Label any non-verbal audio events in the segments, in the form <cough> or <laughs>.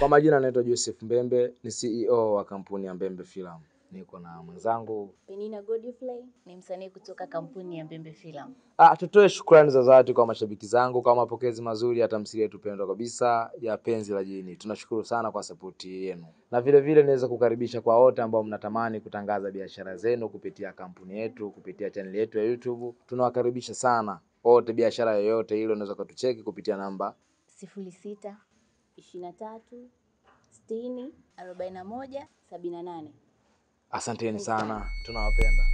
Kwa majina naitwa Joseph Mbembe, ni CEO wa kampuni ya Mbembe Film. Niko na mwenzangu. Penina Godfrey ni msanii kutoka kampuni ya Mbembe Film. Ah, tutoe shukrani za dhati kwa mashabiki zangu kwa mapokezi mazuri ya tamthilia yetu pendwa kabisa ya Penzi la Jini. Tunashukuru sana kwa sapoti yenu, na vile vile niweza kukaribisha kwa wote ambao mnatamani kutangaza biashara zenu kupitia kampuni yetu, kupitia chaneli yetu ya YouTube. Tunawakaribisha sana wote, biashara yoyote ile unaweza kutucheki kupitia namba sifuri sita ishirini na tatu sitini arobaini na moja sabini na nane. Asanteni sana, tunawapenda.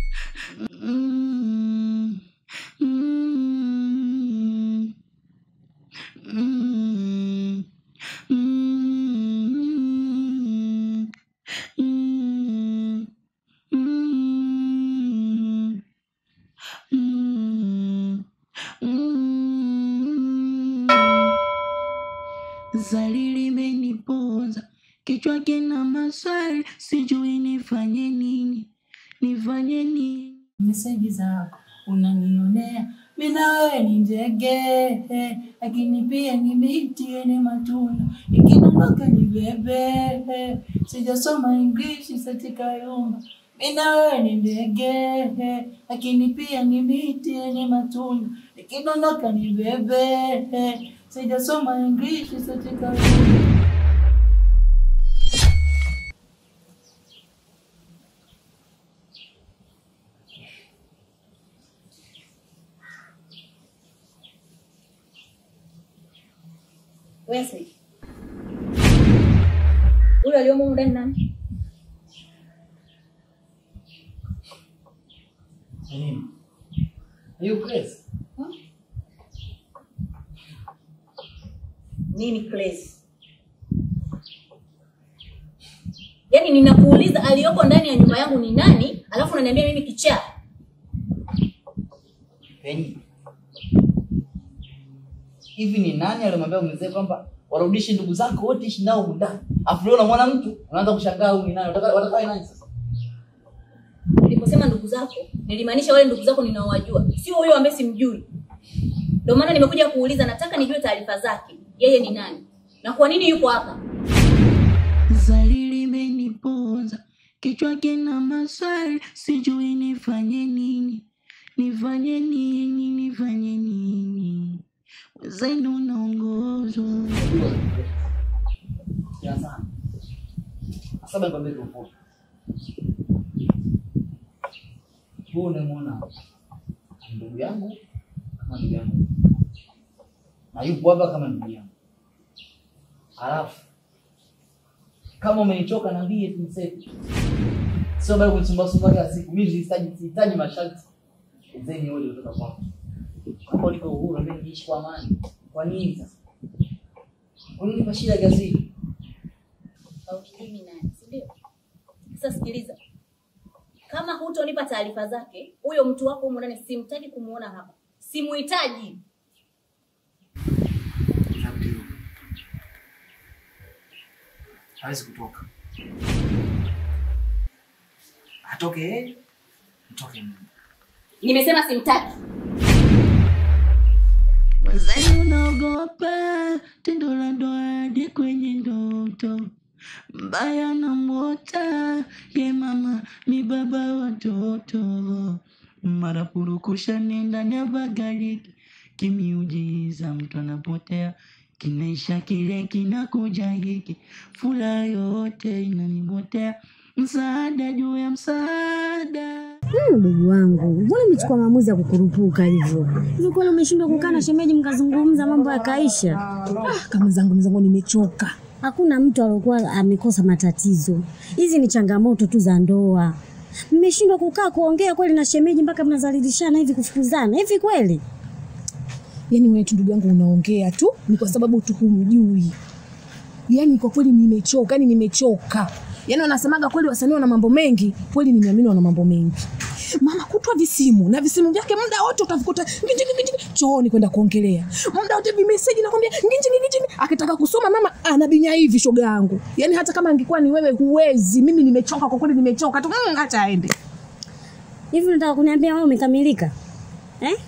Sijasoma english katika yumba mi na wewe ni ndege lakini pia ni miti yenye matunda ikidondoka ni bebe sijasoma english katika yumba Wesley. Huyo aliyomo ndani nani? Nini? Are you crazy? Nini crazy? Yaani ninakuuliza aliyoko ndani ya nyumba yangu ni nani, alafu unaniambia mimi kichaa. Hivi ni nani alimwambia mzee kwamba warudishe ndugu zako wote ishi nao ndani? Afu leo unamwona mtu unaanza kushangaa huyu ni nani? Wataka wataka nani sasa? Niliposema ndugu zako, nilimaanisha wale ndugu zako ninaowajua, sio huyo ambaye simjui. Ndio maana nimekuja kuuliza, nataka nijue taarifa zake, yeye ni nani na kwa nini yuko hapa. Zali limeniponza kichwa kina maswali, sijui nifanye nini, nifanye nini, nifanye nini. Zenu naongozwa. Sasa ufupi. Unamwona ndugu yangu kama ndugu yangu. Na yupo hapa kama ndugu yangu. Alafu kama umenichoka niambie tu msetu. Sio bado kunisumbua sumbua kila siku. Mimi sihitaji sihitaji masharti. zenye wewe kutoka. Kama uliko uhuru mimi niishi kwa amani. Kwa nini sasa? kwa nini shida gazeti. au ni nani, si ndio? Sasa sikiliza, kama hutonipa taarifa zake, huyo mtu wako huko ndani simtaki kumuona hapa, simuhitaji. hawezi kutoka. Atoke yeye, mtoke mimi. Nimesema simtaki. Zenu naogopa tendo la ndoa kwenye ndoto. Mbaya na mwota ye mama mi baba watoto mara purukusha nenda bagariki kimiujiza mtu anapotea. Kinaisha kile kinakuja hiki furaha yote inanipotea. Msaada juu ya msaada Ndugu wangu, mbona umechukua maamuzi ya kukurupuka hivyo? Hivi kwani umeshindwa kukaa na shemeji mkazungumza mambo yakaisha? Ah, kama zangu mzangu nimechoka. Hakuna mtu aliokuwa amekosa matatizo. Hizi ni changamoto tu za ndoa. Mmeshindwa kukaa kuongea kweli na shemeji mpaka mnazalilishana hivi kufukuzana hivi kweli? Yaani wewe ndugu yangu unaongea tu ni kwa sababu tu humjui. Yaani kwa kweli nimechoka, yaani nimechoka. Yaani wanasemaga kweli wasanii wana mambo mengi, kweli nimeamini wana mambo mengi. Mama kutwa visimu na visimu vyake muda wote utavikuta chooni kwenda kuongelea. Muda wote vimeseji nakwambia akitaka kusoma mama anabinya hivi shoga yangu. Yaani hata kama angekuwa ni wewe huwezi. Mimi nimechoka kwa kweli nimechoka tu. Mm, acha aende. Hivi unataka kuniambia wewe umekamilika? Eh?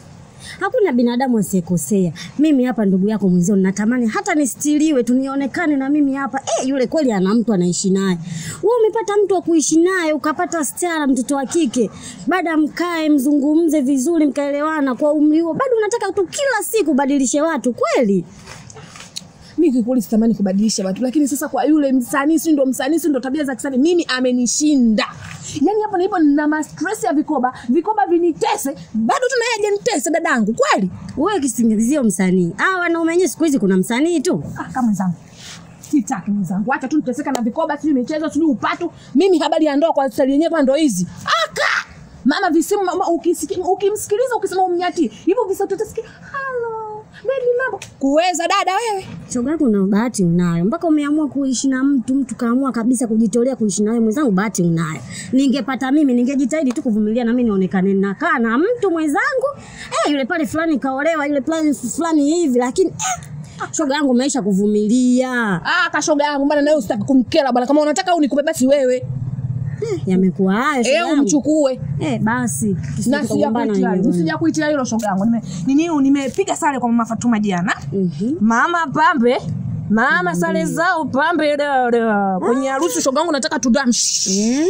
Hakuna binadamu asiyekosea. Mimi hapa ndugu yako mwenzio natamani hata nistiliwe tu nionekane na mimi hapa. Eh, yule kweli ana mtu anaishi naye. Wewe umepata mtu wa kuishi naye, ukapata stara mtoto wa kike. Baada mkae mzungumze vizuri mkaelewana kwa umri huo. Bado unataka tu kila siku badilishe watu kweli? Mimi kikweli sitamani kubadilisha watu, lakini sasa kwa yule msanii, si ndo msanii, si ndo tabia za kisanii, mimi amenishinda. Yaani hapa nilipo nina mastress ya vikoba, vikoba vinitese, bado tu naye dadangu, kweli? Wewe kisingizio msanii. Ah, wanaume wenyewe siku hizi kuna msanii tu. Ah, kama mwenzangu. Sitaki mwenzangu. Acha tu niteseka na vikoba, sijui michezo, sijui upatu. Mimi habari ya ndoa kwa stali yenyewe kwa ndo hizi. Aka! Mama visimu mama ukimsikiliza ukisema umnyati. Hivyo visauti utasikia, "Hello, baby mambo." Kuweza dada wewe. Shoga yako una bahati unayo, mpaka umeamua kuishi na mtu, mtu kaamua kabisa kujitolea kuishi nawe. Mwenzangu, bahati unayo. Ningepata mimi, ningejitahidi tu kuvumilia na mimi nionekane nakaa na mtu mwenzangu, eh, yule pale fulani kaolewa, yule fulani fulani hivi, lakini eh, shoga yangu maisha kuvumilia Ah, kashoga yangu bana, nawe usitaki kumkela bana. Kama unataka au nikupe basi wewe. Eh, yamekuwa shoga Eh, umchukue. Eh, basi Na sijakuitia sijakuitia hilo shoga yangu. Nime nini nimepiga sare kwa mama Fatuma jana. Mhm. Mama pambe. Mama sare zao pambe dada. Kwenye harusi shoga yangu nataka tudamsh. Eh,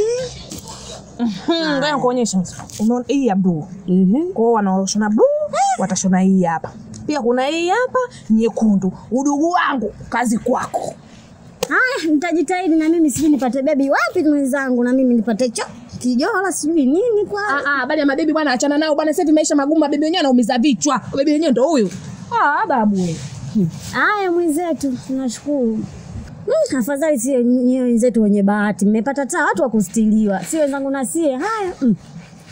Hmm, ngoja nikuonyeshe. Umeona hii Abdul. mhm. Kwa wanaoshona blue watashona hii hapa. Pia kuna hii hapa nyekundu. Udugu wangu kazi kwako. Haya, nitajitahidi na mimi sijui nipate bebi wapi mwenzangu, na mimi nipate cho kijola sijui nini kwa Ah ah, bali ya mabebi bwana achana nao bwana, sasa maisha magumu, mabebi wenyewe anaumiza vichwa. Bebi wenyewe ndo huyu. Ah, babu wewe. Haya mwenzetu, tunashukuru. Mm, afadhali sio nyewe wenzetu wenye bahati, mmepata taa watu wa kustiliwa, si wenzangu na sie. Haya mm.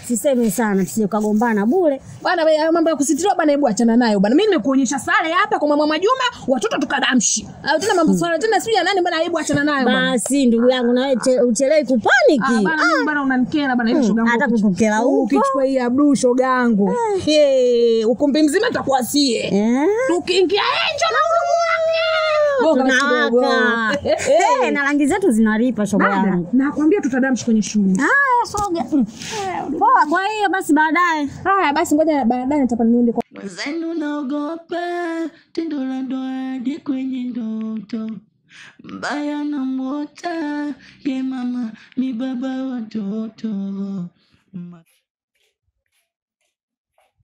Siseme sana tusije kagombana bure. Bwana hayo mambo ya kusitiriwa bwana, hebu achana nayo bwana. Mimi nimekuonyesha sare hapa kwa mama Juma, watoto tukadamshi. Au tena mambo swala tena sijui ya nani bwana, hebu achana nayo bwana. Basi ndugu yangu, na wewe che- uchelewi Ah, kupaniki. bwana mimi bwana unanikera bwana, hiyo Mm, shoga yangu. hata kukukera huko. Ukichukua hii ya blue shoga yangu. Eh, ukumbi mzima tutakuwa sie. Eh? Tukiingia enjo na basi kidogo. Tunawaka. Na rangi zetu zinalipa shoga yangu. nakwambia tutadamshi kwenye shule. Haya soga. Mm. Poa, kwa hiyo basi baadaye. Haya basi, ngoja baadaye nitapa niende kwa Mwenzenu naogopa tendo la ndoa hadi kwenye ndoto mbaya na mwota ye mama mi baba watoto Ma-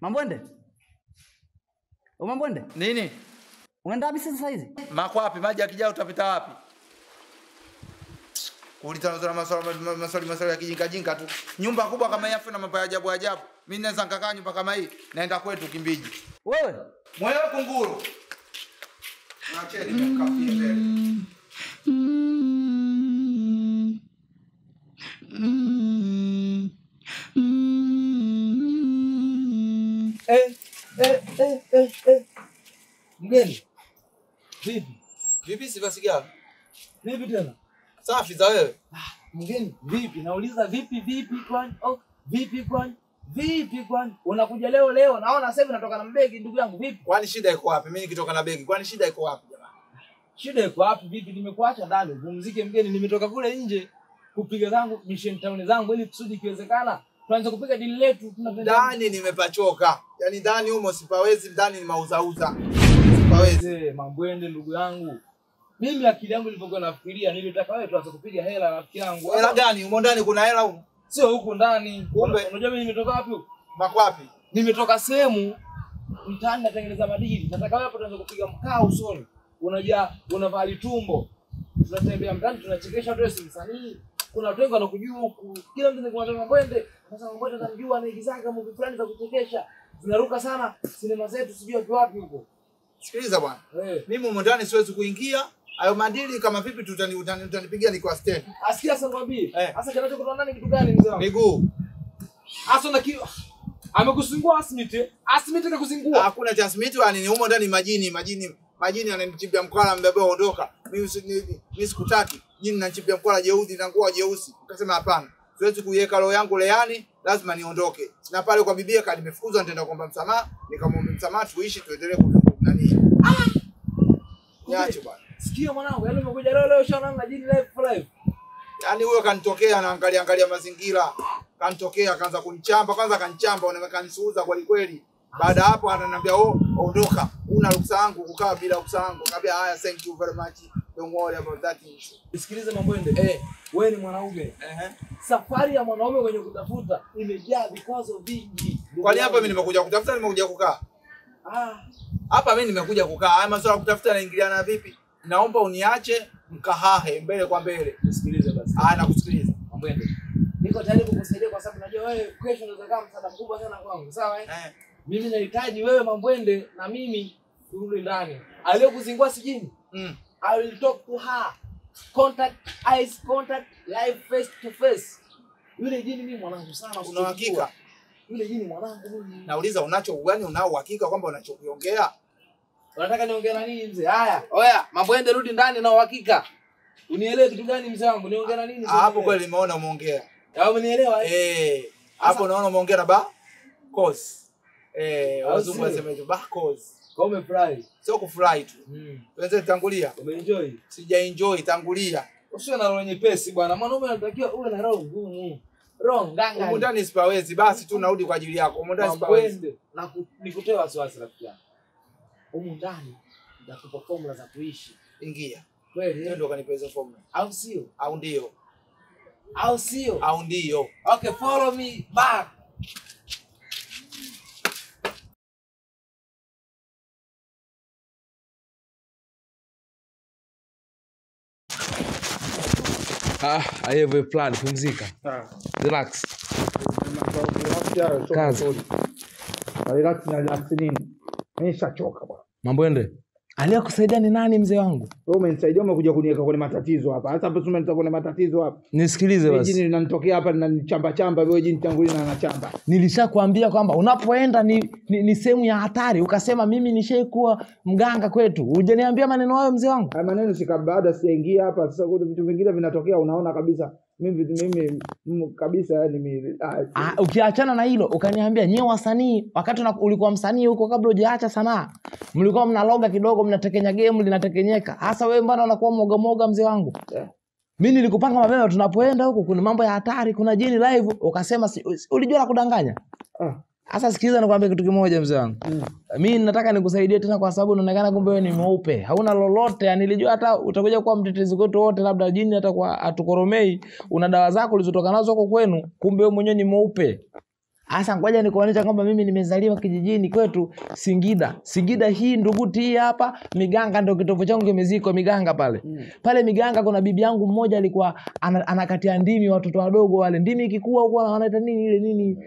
Mambwende, Mambwende, Nini? Unaenda wapi sasa hizi? Makwapi? Maji yakijaa utapita wapi? Kuuliza maswali maswali maswali maswali ya kijinga jinga tu. Nyumba kubwa kama hii afu na mambo ya ajabu ajabu. Mimi naweza nikakaa nyumba kama hii, naenda kwetu Kimbiji. Wewe Moyo kunguru. Acheni nikafie mbele. Mm, mm, mm. eh, eh, eh, eh, eh. Mgeni vipi Vipi si sigara? vipi tena Safi za wewe. Ah, mgeni vipi? Nauliza vipi vipi kwani? Oh, vipi kwani? Vipi kwani? Unakuja leo leo, naona sasa hivi natoka na mbegi, ndugu yangu. Vipi, Kwani shida iko wapi? Mimi nikitoka na begi. Kwani shida iko wapi jamani? shida iko wapi? Vipi, nimekuacha ndani Pumzike mgeni, nimetoka kule nje kupiga zangu mission town zangu, ili kusudi ikiwezekana tuanze kupiga dili letu. Tunapenda Ndani nimepachoka. Yaani ndani humo sipawezi, ndani ni mauzauza. Sipawezi. Mzee Mambwende, ndugu yangu, mimi akili yangu ilivyokuwa nafikiria, nilitaka wewe tuanze kupiga hela, rafiki yangu. Hela gani? umo ndani kuna hela huko Sio huku ndani. Kumbe. Unajua mimi nimetoka wapi? Makwapi? nimetoka sehemu mtaani natengeneza madili, nataka wewe hapo tuanze kupiga mkaa usoni, unajaa unavaa litumbo, tunatembea mtaani tunachekesha watu, wewe si msanii. Kuna watu wengi wanakujua huku, kila mtu anakuambia mabwende Sasa mabwende anamjua, anaigizaga movie fulani za kuchekesha, zinaruka sana sinema zetu, sijui wapi wapi huko. Sikiliza bwana. hey. Mimi humo ndani siwezi kuingia. Hayo madili kama vipi tutani utani- utanipigia nikiwa stand. asikia sasa nikwambie, Eh. sasa kinachokutoa ndani kitu gani mzee? Miguu. Hasa na kiwa <sighs> amekuzingua Asmith, Asmith kakuzingua. Hakuna cha Asmiti wani ni humo ndani majini, majini, majini ananichimbia mkwala mbebe ondoka. Mimi si- mimi sikutaki. Jini nanichimbia mkwala jeuzi na nguo jeusi. Ukasema hapana. Siwezi kuiweka roho yangu leani, lazima niondoke. Na pale kwa bibi yake nimefukuzwa nitaenda kuomba msamaha, nikamwomba msamaha tuishi tuendelee nani. Niache bwana. Sikia mwanangu, yaani umekuja leo leo shona na jini live for live. Yaani huyo kanitokea anaangalia angalia mazingira. Kanitokea akaanza kunichamba, kwanza kanichamba, na kanisuuza kweli kweli. Baada hapo ananiambia oh, ondoka, una ruksa yangu kukaa bila ruksa yangu. Nikamwambia haya, thank you very much, don't worry about that. issue. Sikiliza Mambwende, Eh, wewe ni mwanaume. Eh. Safari ya mwanaume kwenye kutafuta imejaa vikwazo vingi. Kwani hapa mimi nimekuja kutafuta, nimekuja kukaa Ah, hapa? Mimi nimekuja kukaa. Haya masuala ya kutafuta yanaingiliana vipi? Naomba uniache mkahahe mbele kwa mbele. nisikilize basi. Ah, nakusikiliza. Mwende. niko tayari kukusaidia kwa sababu najua wewe kesho unaweza kama msaada mkubwa sana kwangu, sawa eh? Eh, Mimi nahitaji wewe Mambwende na mimi turudi ndani. Aliyokuzingua sijini. mm. I will talk to her. Contact, eyes contact, live face to face. Yule jini mimi mwanangu sana. Una uhakika? Yule jini mwanangu mimi. Nauliza, unacho ugani? Unao uhakika kwamba unachokiongea? Unataka niongee na nini mzee? Haya, oya, Mambwende rudi ndani na uhakika. Unielewe kitu gani mzee wangu? Niongee na nini? Hapo kweli nimeona umeongea. Au umenielewa? eh? Eh, hapo naona umeongea na ba cause. Eh, wazungu hivyo ba cause. Kwa umefurahi. Sio kufurahi tu. Mm. Tuanze tangulia. Umeenjoy. Sija enjoy tangulia. Usiwe na roho nyepesi bwana. Mwanaume anatakiwa uwe na roho ngumu. Ndani sipawezi, basi tu naudi kwa ajili yako. Ndani sipawezi. Na ku- nikutoe wasiwasi rafiki yangu. Humu ndani nitakupa formula za kuishi. Ingia. Kweli? Ndio kanipa hizo formula. Au sio? Au ndio? Au sio? Au ndio? Okay, follow me back. Ah, I have a plan. Pumzika. Ah. Relax. Kazi. Relax na relax nini? Mimi nishachoka bwana. Mambwende. Aliyekusaidia ni nani mzee wangu? Wewe umenisaidia umekuja kuniweka kwenye matatizo hapa. Sasa hapo umenitoa kwenye matatizo hapa. Nisikilize basi. jini linanitokea hapa na chamba, wewe jini tangu na nachamba. Nilishakwambia kwamba unapoenda ni, ni, ni sehemu ya hatari, ukasema mimi nishaikuwa mganga kwetu. Hujaniambia maneno hayo mzee wangu? Haya maneno sikabada sijaingia hapa sasa kuna vitu vingine vinatokea unaona kabisa. Mimi kabisa ah, Ah, ukiachana na hilo ukaniambia nyie wasanii wakati ulikuwa msanii huko kabla ujaacha sanaa mlikuwa mnaloga kidogo mnatekenya gemu linatekenyeka. Hasa wewe mbana unakuwa moga moga mzee wangu? Yeah. mi nilikupanga mapema tunapoenda huku kuna mambo ya hatari kuna jini live ukasema si, si- ulijua la kudanganya? Ah, sasa sikiliza nikwambia kitu kimoja mzee wangu mm. mi nataka nikusaidie tena kwa sababu unaonekana kumbe wewe ni mweupe hauna lolote yani nilijua hata utakuja kuwa mtetezi kwetu wote labda jini hata kwa atukoromei una dawa zako ulizotoka nazo huko kwenu kumbe wewe mwenyewe ni mweupe Sasa ngoja nikuonyesha kwamba mimi nimezaliwa kijijini kwetu Singida. Singida hii nduguti hii hapa Miganga ndio kitovu changu kimeziko Miganga pale. Mm. Pale Miganga kuna bibi yangu mmoja alikuwa ana- anakatia ndimi watoto wadogo wale. Ndimi ikikua huko wanaita nini ile nini?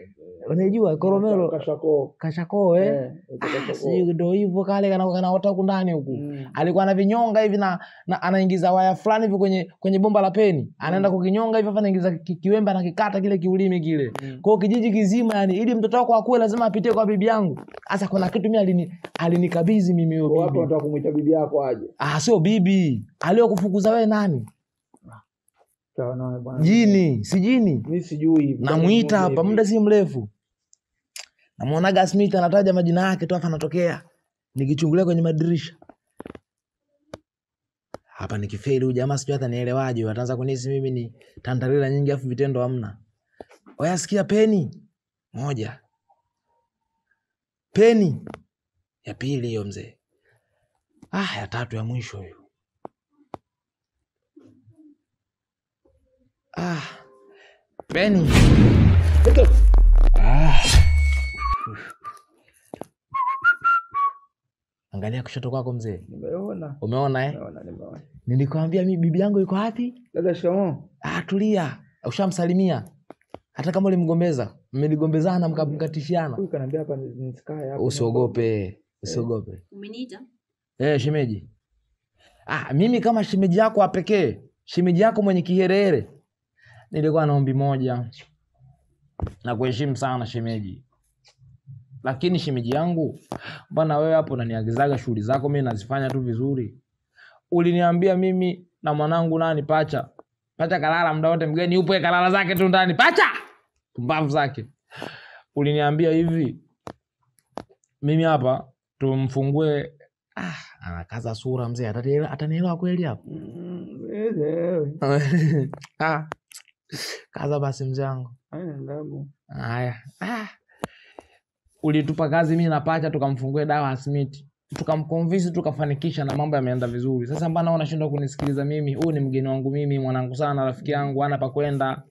Unaijua koromelo Kashako. kashakoo eh? Eh, Ah, kashako. sijui ndo hivyo kale kana- kanaota huku ndani huku Mm. alikuwa na vinyonga hivi na, na anaingiza waya fulani hivi kwenye kwenye bomba la peni anaenda kukinyonga hivi anaingiza kiwemba kiwembe anakikata kile kiulimi kile Mm. kwao kijiji kizima yani ili mtoto wako akue lazima apitie kwa bibi yangu sasa kuna kitu mi alini alinikabidhi mimi huyo Kwa bibi kumuita bibi yako aje. ah sio bibi aliyokufukuza wewe nani na jini si jini Mimi sijui hivi. hapa muda si mrefu namwonaga smith anataja majina yake tu hapa anatokea. Nikichungulia kwenye madirisha. Hapa nikifeli jamaa sijui hata nielewaje. Ataanza kunisi mimi ni tandarira nyingi afu vitendo hamna. Wayasikia peni moja. Peni ya pili hiyo mzee. Ah ya tatu ya mwisho hiyo. Ah. Peni Ah. Angalia kushoto kwako mzee. Nimeona. Umeona eh? Nimeona, nimeona. Nilikwambia mi bibi yangu yuko wapi? Dada Shamo. Ah, tulia. Ushamsalimia. Hata kama ulimgombeza, mmeligombezana mkamkatishiana. Huyu kaniambia hapa nisikae hapa. Usiogope. Usiogope. Umeniita? Eh, shemeji. Ah, mimi kama shemeji yako wa pekee, shemeji yako mwenye kiherehere. Nilikuwa na ombi moja. Na kuheshimu sana shemeji. Lakini shemeji yangu, mbona wewe hapo unaniagizaga shughuli zako mimi nazifanya tu vizuri. Uliniambia mimi na mwanangu nani pacha. Pacha kalala muda wote mgeni yupo kalala zake tu ndani. Pacha! Pumbavu zake. Uliniambia hivi. Mimi hapa tumfungue ah, anakaza sura mzee atanielewa kweli hapo. Mm, <laughs> ah, kaza basi mzee wangu. Haya. Ah. Ulitupa kazi mimi na pacha tukamfungue dawa Asmiti tukamconvince tukafanikisha na mambo yameenda vizuri sasa mbona unashindwa kunisikiliza mimi huyu ni mgeni wangu mimi mwanangu sana rafiki yangu ana pa kwenda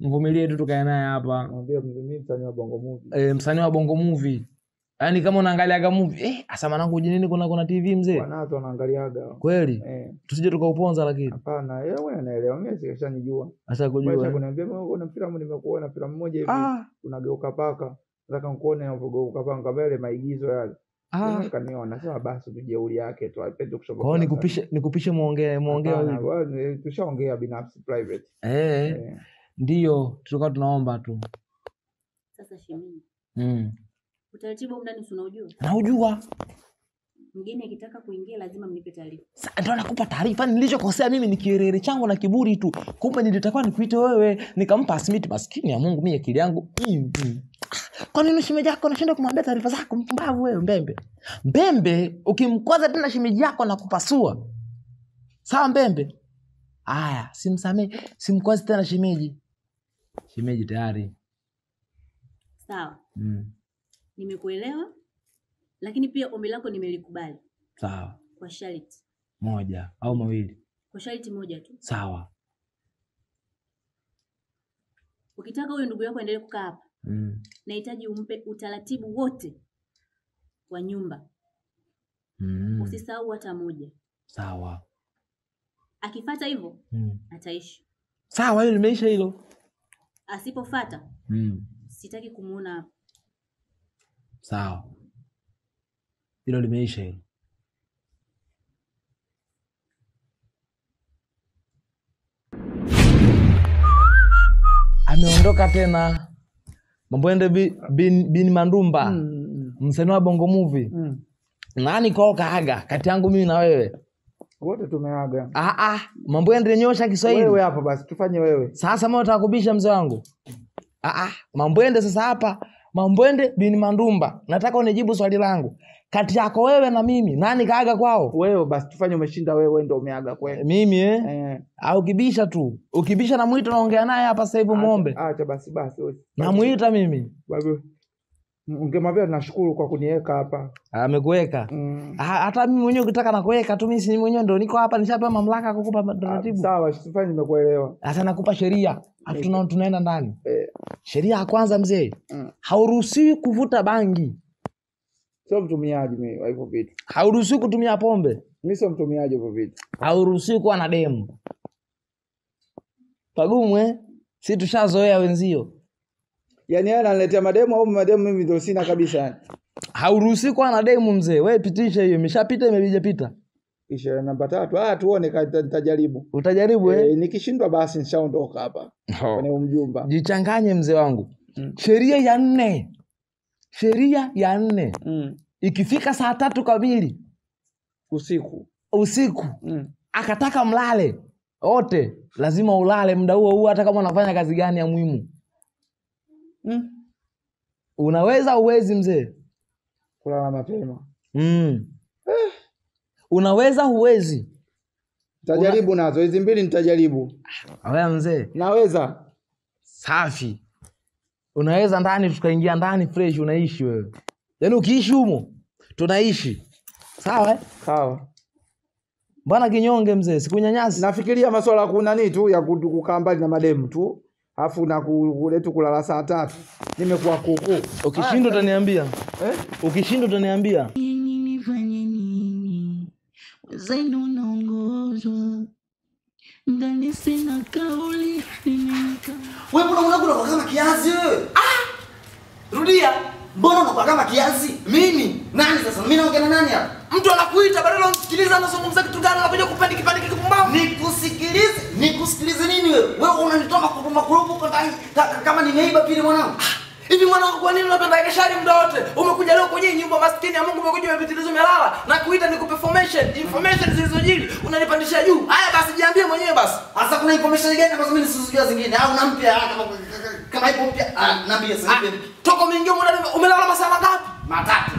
mvumilie tu tukae naye hapa Mwambie mimi msanii wa Bongo Movie. Eh, msanii wa bongo movie yaani kama unaangaliaga movie eh, asa mwanangu nini kuna kuna tv mzee Wanazo wanaangaliaga. kweli Eh, tusije tukauponza lakini hapana, yeye wewe anaelewa. Mimi sikashanijua. asa kujua eh. kuniambia mimi kuna filamu nimekuona filamu moja hivi ah, unageuka paka. Nataka nikuone unavyogeuka kama yale maigizo yale. ah. Kaniona sawa, basi tu jeuri yake tu apende kushoboka. kwao nikupishe nikupishe muongee muongee wewe, tushaongea binafsi private. eh, Eh. ndiyo tulikuwa tunaomba tu Sasa shemini, mm. utaratibu huko ndani si unaujua? naujua Mgeni akitaka kuingia lazima mnipe taarifa. Sa- ndo nakupa taarifa nilichokosea mimi ni kirere changu na kiburi tu kumbe nilitakiwa nikuite wewe nikampa Smith. maskini ya mungu mi akili yangu mm, mm. Kwa nini shemeji yako nashinda kumwambia taarifa zako? Mpumbavu wewe mbembe. Mbembe ukimkwaza tena shimeji yako na kupasua sawa mbembe? Aya simsame simkwazi tena shimeji. Shemeji tayari. Sawa, mm. nimekuelewa, lakini pia ombi lako nimelikubali. Sawa. Kwa sharti, moja au mawili? Kwa sharti moja tu. sawa. Ukitaka huyo ndugu yako aendelee kukaa hapa, mm. nahitaji umpe utaratibu wote wa nyumba, Mm. usisahau hata moja. sawa Akifata hivyo mm. ataishi, sawa hiyo limeisha hilo asipofata mm. sitaki kumuona hapa. sawa hilo limeisha hilo ameondoka tena mamboende bin, bin, bin mandumba. Mm, msanii wa bongo movie. Mm, mm. nani kwao kaaga kati yangu mimi na wewe. Wote tumeaga. ah, ah, mambo ende nyosha kiswahili. Wewe hapa basi tufanye wewe. sasa ma utakubisha mzee wangu. Ah, ah, mambwende sasa hapa mambwende bini mandumba nataka unijibu swali langu kati yako wewe na mimi nani kaaga kwao Wewe basi tufanye umeshinda wewe ndio umeaga kweli. mimi eh? Eh. au ukibisha tu ukibisha namwita naongea naye hapa sasa hivi muombe Acha, basi basi. Namuita namwita mimi Wewe. Ungemwambia nashukuru kwa kuniweka hapa. amekuweka Mm. Ah, hata mimi mwenyewe ukitaka nakuweka tu mimi si mwenyewe ndo niko hapa nishapewa mamlaka kukupa Ah, taratibu Sawa, sifanye nimekuelewa. sasa nakupa sheria Alafu tuna- tunaenda ndani Eh. sheria ya kwanza mzee Mm. hauruhusiwi kuvuta bangi Sio mtumiaji mimi wa hivyo vitu. hauruhusiwi kutumia pombe Mimi sio mtumiaji hivyo vitu. hauruhusiwi kuwa na demu pagumu eh? si tushazoea wenzio Yaani yeye ananiletea mademu au mademu mimi ndio sina kabisa yani. hauruhusi kwa na demu mzee Wewe pitisha hiyo imeshapita imejapita Isha namba tatu. Ah, tuone nitajaribu. utajaribu eh? Eh, nikishindwa basi nishaondoka hapa kwenye mjumba. jichanganye mzee wangu Mm. sheria ya nne sheria ya nne Mm. ikifika saa tatu kamili Usiku. usiku Mm. akataka mlale wote lazima ulale muda huo huo hata kama unafanya kazi gani ya muhimu Mm. unaweza uwezi mzee Kulala mapema. mm. Eh. unaweza huwezi Nitajaribu nazo hizi mbili nitajaribu. awea mzee Naweza. safi unaweza ndani tukaingia ndani fresh unaishi wewe yaani ukiishi humo tunaishi sawa eh? Sawa. mbona kinyonge mzee sikunyanyasi Nafikiria masuala ya kunani tu ya kukaa mbali na mademu tu. Afu na kuletu kule tu kulala saa tatu. Nimekuwa kuku. ukishindwa utaniambia Eh? ukishindwa utaniambia Nini nifanye nini? Zenu naongozwa ndani, sina kauli, Wewe mbona unakula kama kiazi wewe? Ah! Rudia. Mbona unakuwa kama kiazi? Mimi nani sasa? Mimi naongea na nani hapa? Mtu anakuita badala unamsikiliza anazungumza kitu gani anakuja kupandi kipande kikupumbavu Nikusikilize? Nikusikilize nini wewe? Wewe unanitoa makurupu makurupu kwa ndani ka- ka- kama nimeiba pili mwanangu. hivi mwanangu kwa nini unapenda keshari muda wote umekuja leo kwenye nyumba maskini ya mungu umekuja umepitiliza umelala na kuita nikupe information information zilizojili unanipandisha juu haya basi jiambie mwenyewe basi Sasa kuna information gani ambazo mimi nisizijua zingine? Au unampia ah, kama kama ipo mpya? Ah, niambie sasa hivi. nipe. toka umeingia umelala masaa mangapi Matatu.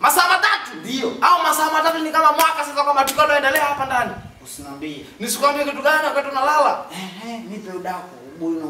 Masaa matatu Ndio. au masaa matatu ni kama mwaka sasa kwa matukio yanayoendelea hapa ndani Usiniambie. nisikwambie kitu gani wakati unalala Eh, eh, nipe udaku.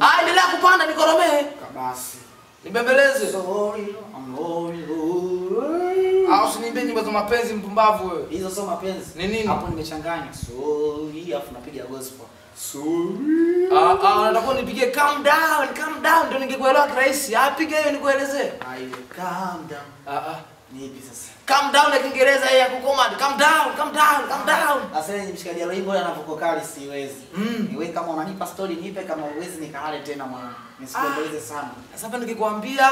Ah endelea kupanda nikoromee kabasi. Nibembeleze. Sorry, I'm lonely, Ah, usiniimbie nyimbo za mapenzi mpumbavu wewe. Hizo sio mapenzi. Ni nini? Hapo nimechanganya. Sorry, afu napiga gospel. Sorry. Ah ah, nataka nipigie calm down, calm down ndio ningekuelewa kirahisi. Ah, piga hiyo nikuelezee. I will calm down. Ah ah. Ni ipi sasa? Calm down na Kiingereza hii ya kucommand. Calm down, calm down, calm down. Sasa ni mshikaji wa wimbo anavokali siwezi. Mm. Niwe kama unanipa story nipe kama uwezi nikalale tena mwana. ah. sana. Sasa hapa nikikwambia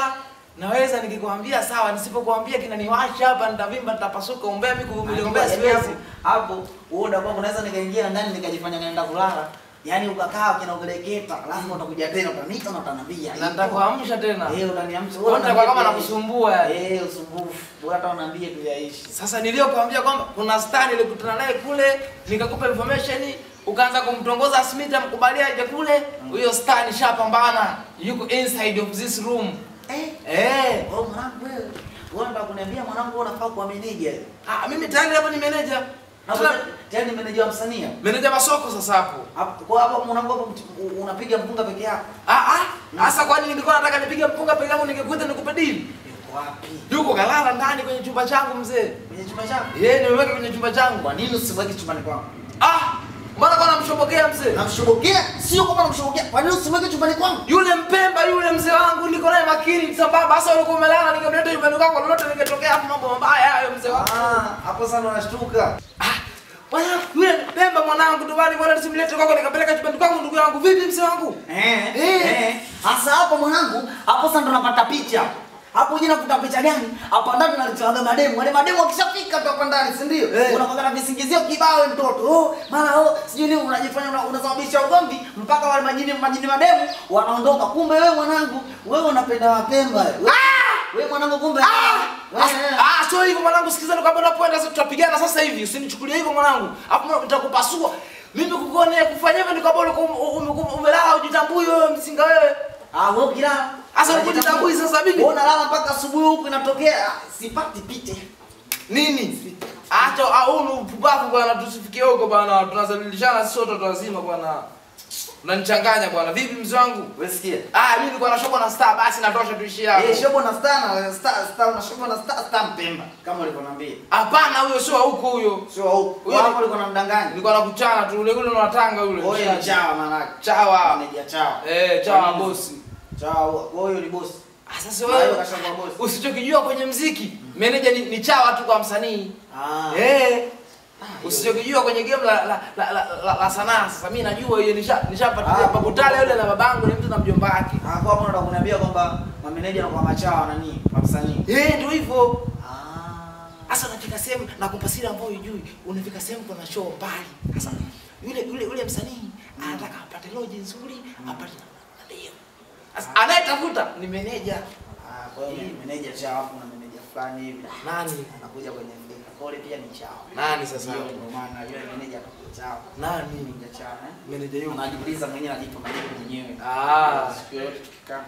naweza nikikwambia sawa, nisipokuambia kinaniwasha hapa nitavimba nitapasuka, umbea mimi kuvumilia umbea Yaani siwezi. hapo- wewe unakuwa unaweza nikaingia ndani nikajifanya naenda kulala. Yaani ukakaa ugelegeta, lazima utakuja tena utanita na utanambia. Na nitakuamsha tena. Eh, utaniamsha. Kwa utakuwa kama nakusumbua. Eh, usumbufu. Bora hata unaambie tu yaishi. Sasa niliyokuambia kwamba kuna star nilikutana naye kule, nikakupa information, ukaanza kumtongoza Smith amkubalia aje kule. Huyo star nishapambana. Yuko inside of this room. Eh, Eh. Oh, mwanangu wewe. Wewe unataka kuniambia mwanangu wewe unafaa kuwa manager. Ah, mimi tayari hapo ni manager. Tayari meneja wa msanii. Meneja masoko sasa hapo. Kwa hapo mwanangu hapo unapiga mpunga peke yako. Ah ah. Sasa kwani nilikuwa nataka nipige mpunga peke yangu ningekuita nikupe deal? Yuko wapi? Yuko kalala ndani kwenye chumba changu mzee. Kwenye chumba changu? Yeye nimeweka kwenye chumba changu. Kwa nini usimweke chumbani kwangu? Ah! Mbona kwa namshobokea mzee? Namshobokea? Sio kwa namshobokea. Kwa nini usimweke chumbani kwangu? Yule mpemba yule mzee wangu niko naye makini sababu hasa ulikuwa umelala ningemleta nyumbani kwako lolote ningetokea hapo mambo mabaya hayo mzee wangu. Ah, hapo sana unashtuka. Ah! Bwana yule Pemba mwanangu tu bali bwana simlete kwako nikapeleka chumbani kwangu ndugu yangu. Vipi mzee wangu? Eh, Eh. eh. Sasa hapo mwanangu, hapo sasa ndo napata picha. Hapo jina kuna picha gani? Hapa ndani tunalichoaga mademu. Wale mademu wakishafika tu hapa ndani, si ndio? Hey. Unakwenda na visingizio kibao mtoto. Oh, mara oh, sijui nini unajifanya una- unasababisha ugomvi mpaka wale majini majini mademu wanaondoka. Kumbe wewe mwanangu, wewe unapenda wapemba. Wewe, wewe mwanangu kumbe. Ah, ah, sio hivyo mwanangu, sikiza nikwambia unapoenda sasa tutapigana sasa hivi. Usinichukulie hivyo mwanangu. Hapo nitakupasua. Mimi kukuonea kufanya hivyo ume- ume- umelala ujitambui wewe msinga wewe. Ah, wewe kila. Sasa ukujitambui sasa mimi. Wewe unalala mpaka asubuhi huku inatokea ah, sipati pite. Nini? Acha au upumbavu bwana, tusifikie huko bwana. Tunazalilishana sisi wote watu wazima bwana. Unanichanganya bwana. Vipi mzee wangu? Ah, mimi nilikuwa na star basi natosha tuishie hapo. Eh, shobo na star na star star na shobo na star star mpemba kama ulivyoniambia. Hapana, huyo sio huko huyo. Sio huko. Huyo Hapo ulikuwa unamdanganya. Nilikuwa nakuchana tu yule ule unatanga yule. Wewe ni chawa maana. Chawa. Chawa. Eh, chawa bosi. Chawa, wewe ni bosi. Ah, Sasa wewe usichokijua kwenye mziki, meneja ni, ni chawa tu kwa msanii. Ah. Eh. Usichokijua kwenye game la la, la, la, la, la sanaa. Sasa mimi najua hiyo nisha nishapata Ah. pakutale yule na babangu ni mtu na mjomba wake. Ah, kwa hapo unataka kuniambia kwamba mameneja na kwa machawa na nini? Kwa msanii. Eh, ndio hivyo. Ah. Sasa unafika sehemu na kupa siri ambayo hujui, unafika sehemu kuna show mbali. Sasa yule yule yule msanii anataka apate lodge nzuri, apate anayetafuta ni meneja. Ah, kwa hiyo meneja hapo na meneja fulani hivi. Nani? Anakuja kwenye. Kole pia ni chao. Nani sasa? Ndio ndio maana yule meneja chao. Nani? Meneja chao? eh? Meneja yule Anajiuliza mwenyewe anajipa majibu mwenyewe. Ah. Siku yote tukikaa.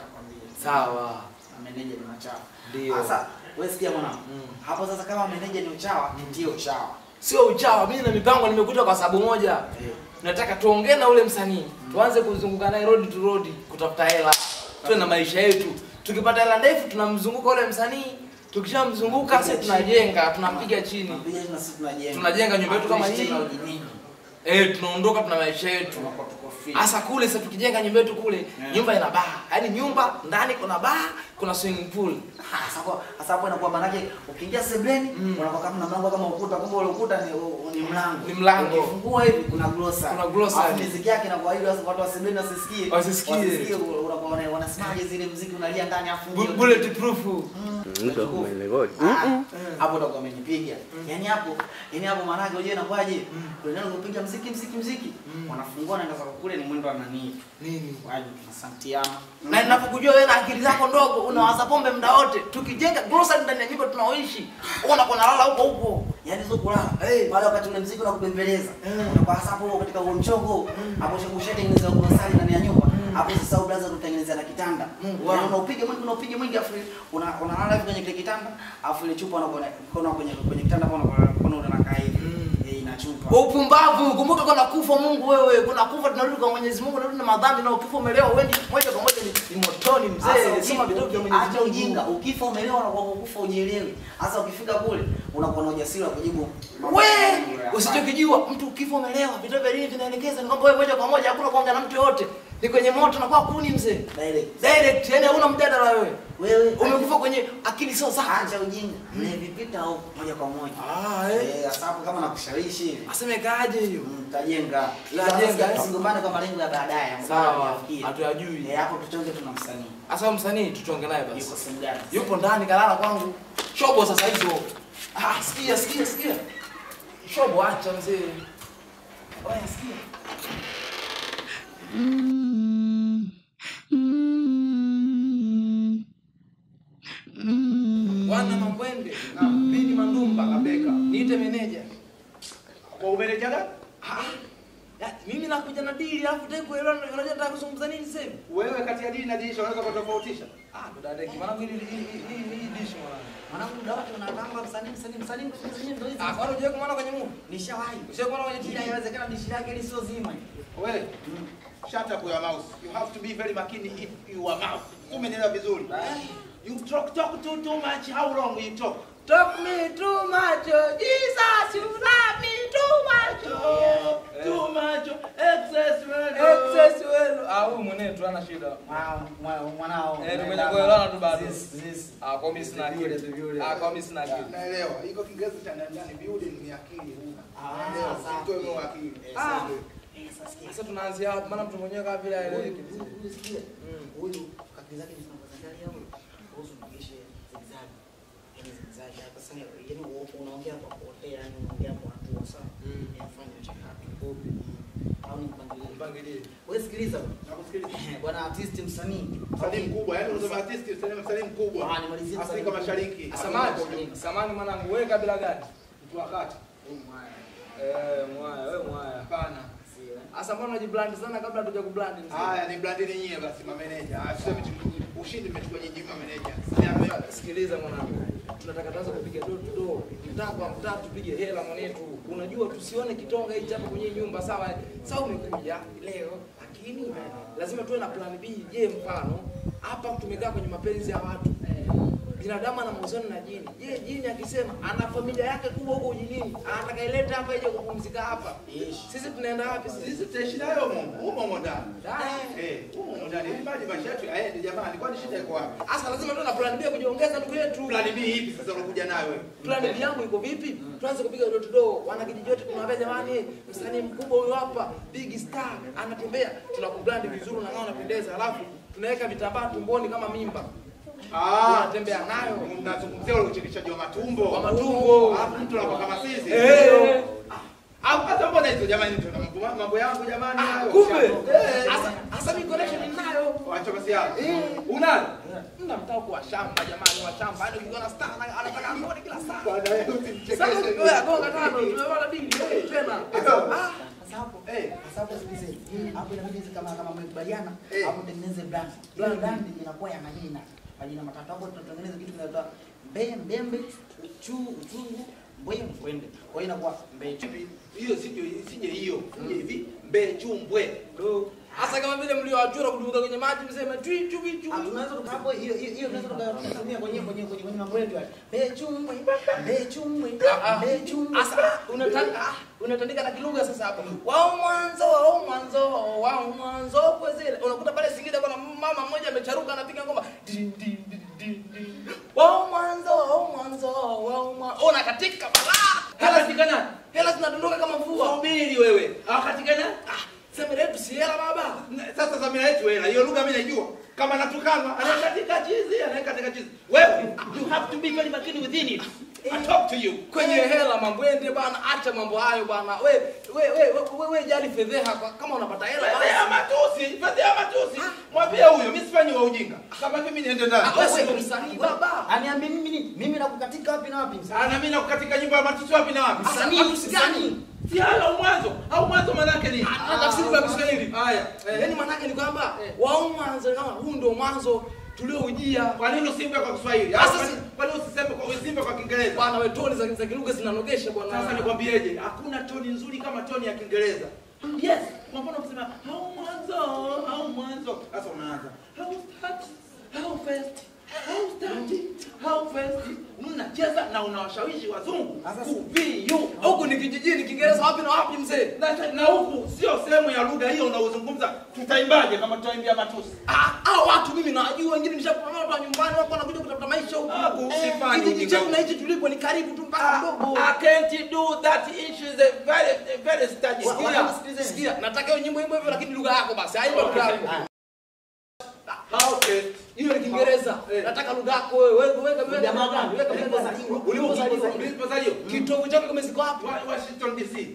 Sawa. Na meneja ni machawa. Ndio. Sasa wewe sikia. Mm. Hapo sasa kama meneja ni uchawa, ndio uchawa. Sio uchawa, mimi na mipango nimekuta kwa sababu moja. Eh. Nataka tuongee na ule msanii, tuanze kuzunguka naye road to road kutafuta hela. Tuwe na maisha yetu. Tukipata hela ndefu tunamzunguka ule msanii, tukishamzunguka sasa tunajenga, tunampiga chini. Tunajenga. Nyumba yetu kama hii. Eh, tunaondoka tuna maisha yetu. Hasa kule sasa tukijenga nyumba yetu kule, nyumba ina baa. Yaani nyumba ndani kuna baa, kuna swimming pool. Ah, Sasa kwa- hapo inakuwa maana yake ukiingia sebleni Mm. unakuwa kama na mlango kama ukuta, kumbe ule ukuta ni ni mlango. Ni mlango. Ukifungua hivi kuna glossa. Kuna glossa. Alafu muziki yake inakuwa ile sasa watu wa sebleni wasisikie. Wasisikie. Wasisikie unakuwa wana- wanasemaje zile muziki unalia ndani afu bullet proof. Mtu umerekodi. Ah, hapo ndo umenipiga. Yaani hapo, yaani hapo maana yake unajua inakuwaje? nani kupiga muziki muziki muziki. Wanafungua na ndio kule ni mwendo wa nani? Nini? Waje tunasantiana. na ninapokujua wewe na akili zako ndogo unawaza pombe muda wote tukijenga grocery ndani ya nyumba tunaoishi unakuwa unalala huko huko Yaani sio kulala. Eh. Pale wakati ule mziki unakubembeleza. Mm. Unakuwa sasa hapo katika huo mchongo. Hapo ushatengeneza grocery ndani ya nyumba. Hapo sasa unaanza kutengeneza na kitanda. Mm. Yaani unaupiga mwingi unaupiga mwingi afu una unalala hivi kwenye kile kitanda, afu ile chupa unakuwa mkono kwenye kwenye kitanda hapo unakuwa unakaa hivi. Chupa. Upumbavu, kumbuka kuna kufa Mungu wewe. Kuna kufa tunarudi kwa Mwenyezi Mungu, tunarudi na madhambi na ukifa umelewa uendi moja kwa moja ni, ni motoni mzee. Soma vitabu vya Mwenyezi Acha ujinga, ukifa umelewa na kwa kufa ujielewi. Sasa ukifika kule unakuwa na ujasiri wa kujibu wewe, Mungu usichokijua mtu ukifa umelewa, vitabu vya dini vinaelekeza ni kwamba wewe moja kwa moja hakuna kuongea na mtu yoyote. Ni kwenye moto na kwa kuni mzee. Direct. Direct, yani hauna mjadala wewe. Wewe Umekufa kwenye akili sio zako. acha ujinga. Mnavipita huko moja kwa moja. Ah, eh. Eh, asabu kama nakushawishi hivi. Aseme kaje hiyo? Mtajenga. Tajenga, eh. Tusigombane kwa malengo ya baadaye. Sawa, hatuyajui. Eh, hapo tuchonge tuna msanii. Asa msanii tuchonge naye basi. Yuko sehemu gani? Yupo ndani kalala kwangu. Shobo sasa hizo. Ah, sikia sikia sikia. Shobo acha mzee. Oya sikia. Mm, mm, mm. Bwana Mambwende na Bidi Mandumba Kabeka. Niite meneja. Kwa umeneja gani? Ah, mimi nakuja na dili alafu tayari kuelewa unajua nataka kuzungumza nini sasa? Wewe kati ya dili na dirisha unaweza kutofautisha? Ah, dada yake mwanangu hili hili hili hili dishi mwanangu. Mwanangu muda wote unatamba msanii msanii msanii msanii ndio hizi. Ah, kwani unajua kumwona kwenye Mungu? Nishawahi. Ushakuona kwenye dili? Inawezekana dishi lake lisio zima. Wewe shut up your mouth. You have to be very makini if your mouth. Umenielewa vizuri? You talk talk too too much. How long will you talk? Talk me too much, oh, Jesus, you love me too much. oh. Too much. Excess well. Excess well. Ah, huyu mwenetu hana shida. Mwa- mwa- Mwanao. Eh, tumeja kuelewana tu bado. This this. Ah, kwa mimi sina akili. Ah, kwa mimi sina akili. Naelewa. Iko Kiingereza cha ndani ndani building ni akili. Ah, Naelewa. sawa. Sitoe moyo akili. Ah. Eh, sasa tunaanzia hapo maana mtu mwenyewe kama vile haeleweki. Huyu-. Huyu kakili zake ni tunazangalia huyu. Kuhusu maisha zigzag. Yaani zigzag hapa sasa yaani unaongea kwa kuotea yaani unaongea kwa hatua sawa. Mm. Yafanye mchakato. Au ni mpangilio. Mpangilio. Wewe sikiliza. Nakusikiliza. Eh, Bwana artist msanii. Msanii mkubwa, yaani unasema artist, msanii msanii mkubwa. Ah, nimalizie msanii Afrika. Mashariki. Samani, samani mwanangu, wewe kabila gani? Mtu wa kati. Eh, mwaya, wewe mwaya. Hapana. Asa mbona unajibrand sana kabla hatuja kubrand mzee? Haya ni brandini nyie basi mameneja. Ah, sio vitu ushindi mmechukua nyinyi mameneja. Sikiliza mwanangu, tunataka tuanze kupiga door to door, mtaa kwa mtaa, tupige hela mwanetu. Unajua tusione kitonga hichi hapa kwenye nyumba, sawa? Sawa, umekuja leo, lakini lazima tuwe na plan B. Je, mfano hapa tumekaa kwenye mapenzi ya watu binadamu ana mahusiano na jini. Je, jini akisema ana familia yake kubwa huko ujinini, atakaileta hapa ije kupumzika hapa, sisi tunaenda wapi? Sisi tutaishi nayo humo humo ndani. Eh, humo ndani. Ili maji maisha yetu yaende jamani. Kwani shida iko wapi? Sasa lazima tuwe na plan B kujiongeza ndugu yetu. Plan B ipi sasa unakuja nayo wewe? Plan B yangu iko vipi? Tuanze kupiga door to door. Wana kijiji wote tunawaambia jamani, msanii mkubwa huyu hapa, big star anatembea, tunakubrand vizuri na ngao unapendeza, alafu tunaweka vitambaa tumboni kama mimba. Ah, Tunatembea nayo. mnazungumzia ule uchekeshaji wa matumbo. Wa matumbo. Alafu mtu anakuwa kama sisi. Eh. Au hata mbona hizo jamani tuna mambo mambo yangu jamani Ah, hayo. kumbe. Eh. Sasa sasa mimi connection ninayo. Wacha basi hapo. Eh. Mna mtao kwa shamba jamani, wa shamba. Yaani ukiona star anataka aone kila saa. Bwana wewe Sasa wewe gonga tano, tumepata dili eh, tena. Ah, hapo Eh. hapo sikilize. Hapo inabidi kama kama mmekubaliana hapo tengeneze brand. Brand brand inakuwa ya majina. Majina matatu hapo tunatengeneza kitu kinaitwa mbee mbembe uchu uchungu mbwe mbwende. Kwa hiyo inakuwa mbe chupi. hiyo sije sije hiyo. Sije hivi mbechumbwe. do. Hasa kama vile mliowachura kudubuka kwenye maji mseme twi twi twi. Ah, tunaweza tukapo hapo hiyo hiyo hiyo tunaweza tukatumia kwenye kwenye kwenye kwenye mambo yetu haya. Mbe chumwe, mbe chumwe, Ah, ah. mbe chumwe. Asa unatandika unatandika na kilugha sasa hapo. Wao mwanzo, wao mwanzo, wao mwanzo kwa zile. Unakuta pale Singida kuna mama mmoja amecharuka anapiga ngoma. Din, din, din, din. Wao mwanzo, wao mwanzo, wao mwanzo. Ona katika balaa. Hela sikana. Hela zinadondoka kama mvua. Subiri wewe. Akatikana. Ah, sema letu si hela baba. Na- Sasa Samira yetu hela. Hiyo lugha mimi naijua. Kama natukanwa, anakatika chizi, anakatika chizi. Wewe, you have to be very makini within it. I talk to you. Kwenye hela mambo ende bana, acha mambo hayo bana. We we we we, we jali fedheha kwa- kama unapata hela Fedheha matusi, fedheha matusi. Mwambie huyo, mimi sifanyi wa ujinga. Kama mimi niende ndani. Ah, wewe ni msanii baba. Aniambie mimi nini? Mimi nakukatika wapi na wapi msanii? Ana mimi nakukatika nyumba ya matusi wapi na wapi? Msanii, msanii. Au mwanzo? Au mwanzo manake ni? Na tafsiri ya Kiswahili. Haya. Yaani manake ni kwamba wao mwanzo kama huu ndio mwanzo tulioujia. Kwa nini usimbe kwa Kiswahili? Sasa Kwa nini- usiseme kwa usimbe kwa Kiingereza? Bwana wewe toni za za kilugha zinanogesha bwana. Sasa nikwambieje? Hakuna toni nzuri kama toni ya Kiingereza. Yes, kwa mfano ukisema au mwanzo, au mwanzo. Sasa unaanza how start, how first, start, how na unawashawishi wazungu. kuviu Huku ni kijijini, Kiingereza wapi na wapi mzee? Na, huku sio sehemu ya lugha hiyo unaozungumza. Tutaimbaje kama tutaimbia matusi? Ah, watu mimi nawajua, wengine wa nyumbani wako wanakuja kutafuta maisha huku. Ah, Kijiji chetu na hichi tulipo ni karibu tu mpaka mdogo. I can't do that issue is a very very study. Sikia, nataka hiyo nyimbo hivyo lakini lugha yako basi. Okay. Hiyo ni Kiingereza. Nataka lugha yako wewe. Wewe weka wewe Jamaa gani? weka mzaliwa. ulipozaliwa. Ulipozaliwa. Kitovu chako kimeziko hapo. Washington DC.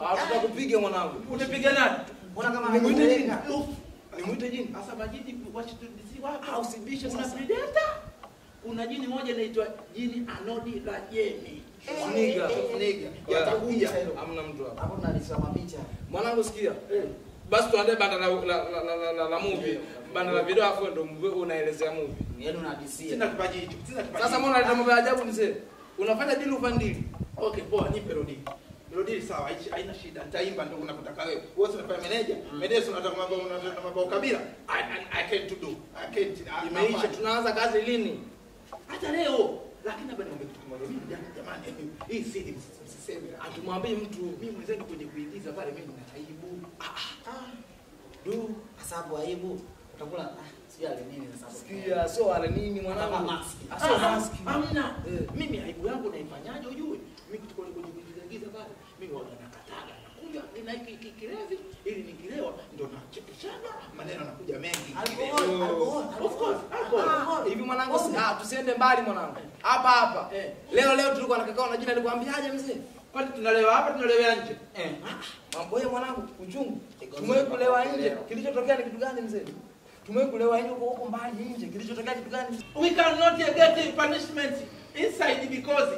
Ah, tutakupiga mwanangu. Unipiga nani? Mbona kama Nimwite jini. Ni mwite jini. Sasa majini Washington DC wapi? Au usibishe sana sasa. predator. Kuna jini moja inaitwa jini Anodi Rajemi. Niga. Niga. Yatakuja. Hamna mtu hapa. Hapo nalisema picha. Mwanangu sikia. Basi tuandae banda la la la la, la, la movie. Banda la video afu ndo mvue unaelezea movie. Yaani unahadisia. Sina kipaji hicho. Sina kipaji. Sasa mbona unaleta mambo ya ajabu mzee? Unafanya dili ufandili. Okay, poa, nipe rodi. Rodi sawa, haina shida. Nitaimba ndio unapotaka wewe. Wewe sio unafanya manager. Manager si unataka mambo unataka mambo kabila. I, I, I can't do. I can't. Imeisha, tunaanza kazi lini? hata leo. Lakini hapa niombe kitu kimoja. Mimi jamani, hii si msiseme. Atumwambie mtu. Mimi mwenzenu kwenye kuigiza pale mimi nina aibu. Ah, ah. Du, kwa sababu aibu. Utakula ah, sijui ale nini sasa. Sikia, sio ale nini mwanangu. Ah, Sio Ah, maski. Hamna. Eh. Mimi aibu yangu naifanyaje ujue? Mimi kitu kwenye kujigiza giza pale. Mimi waga nakataga nakunywa nina kilevi ili nikilewa ndo nachekeshana maneno yanakuja mengi. Alcohol, alcohol, Of course, alcohol. Ah, Hivi mwanangu, ah, tusiende mbali mwanangu. Hapa hapa. Eh. Leo leo tulikuwa na kakao na jina nilikwambiaje mzee? Kwani tunalewa hapa tunalewa nje? Eh. Mambo mwanangu uchungu. Tumewahi kulewa nje. Kilichotokea ni kitu gani mzee? Tumewahi kulewa huko huko mbali nje. Kilichotokea kitu gani? We cannot get punishment inside because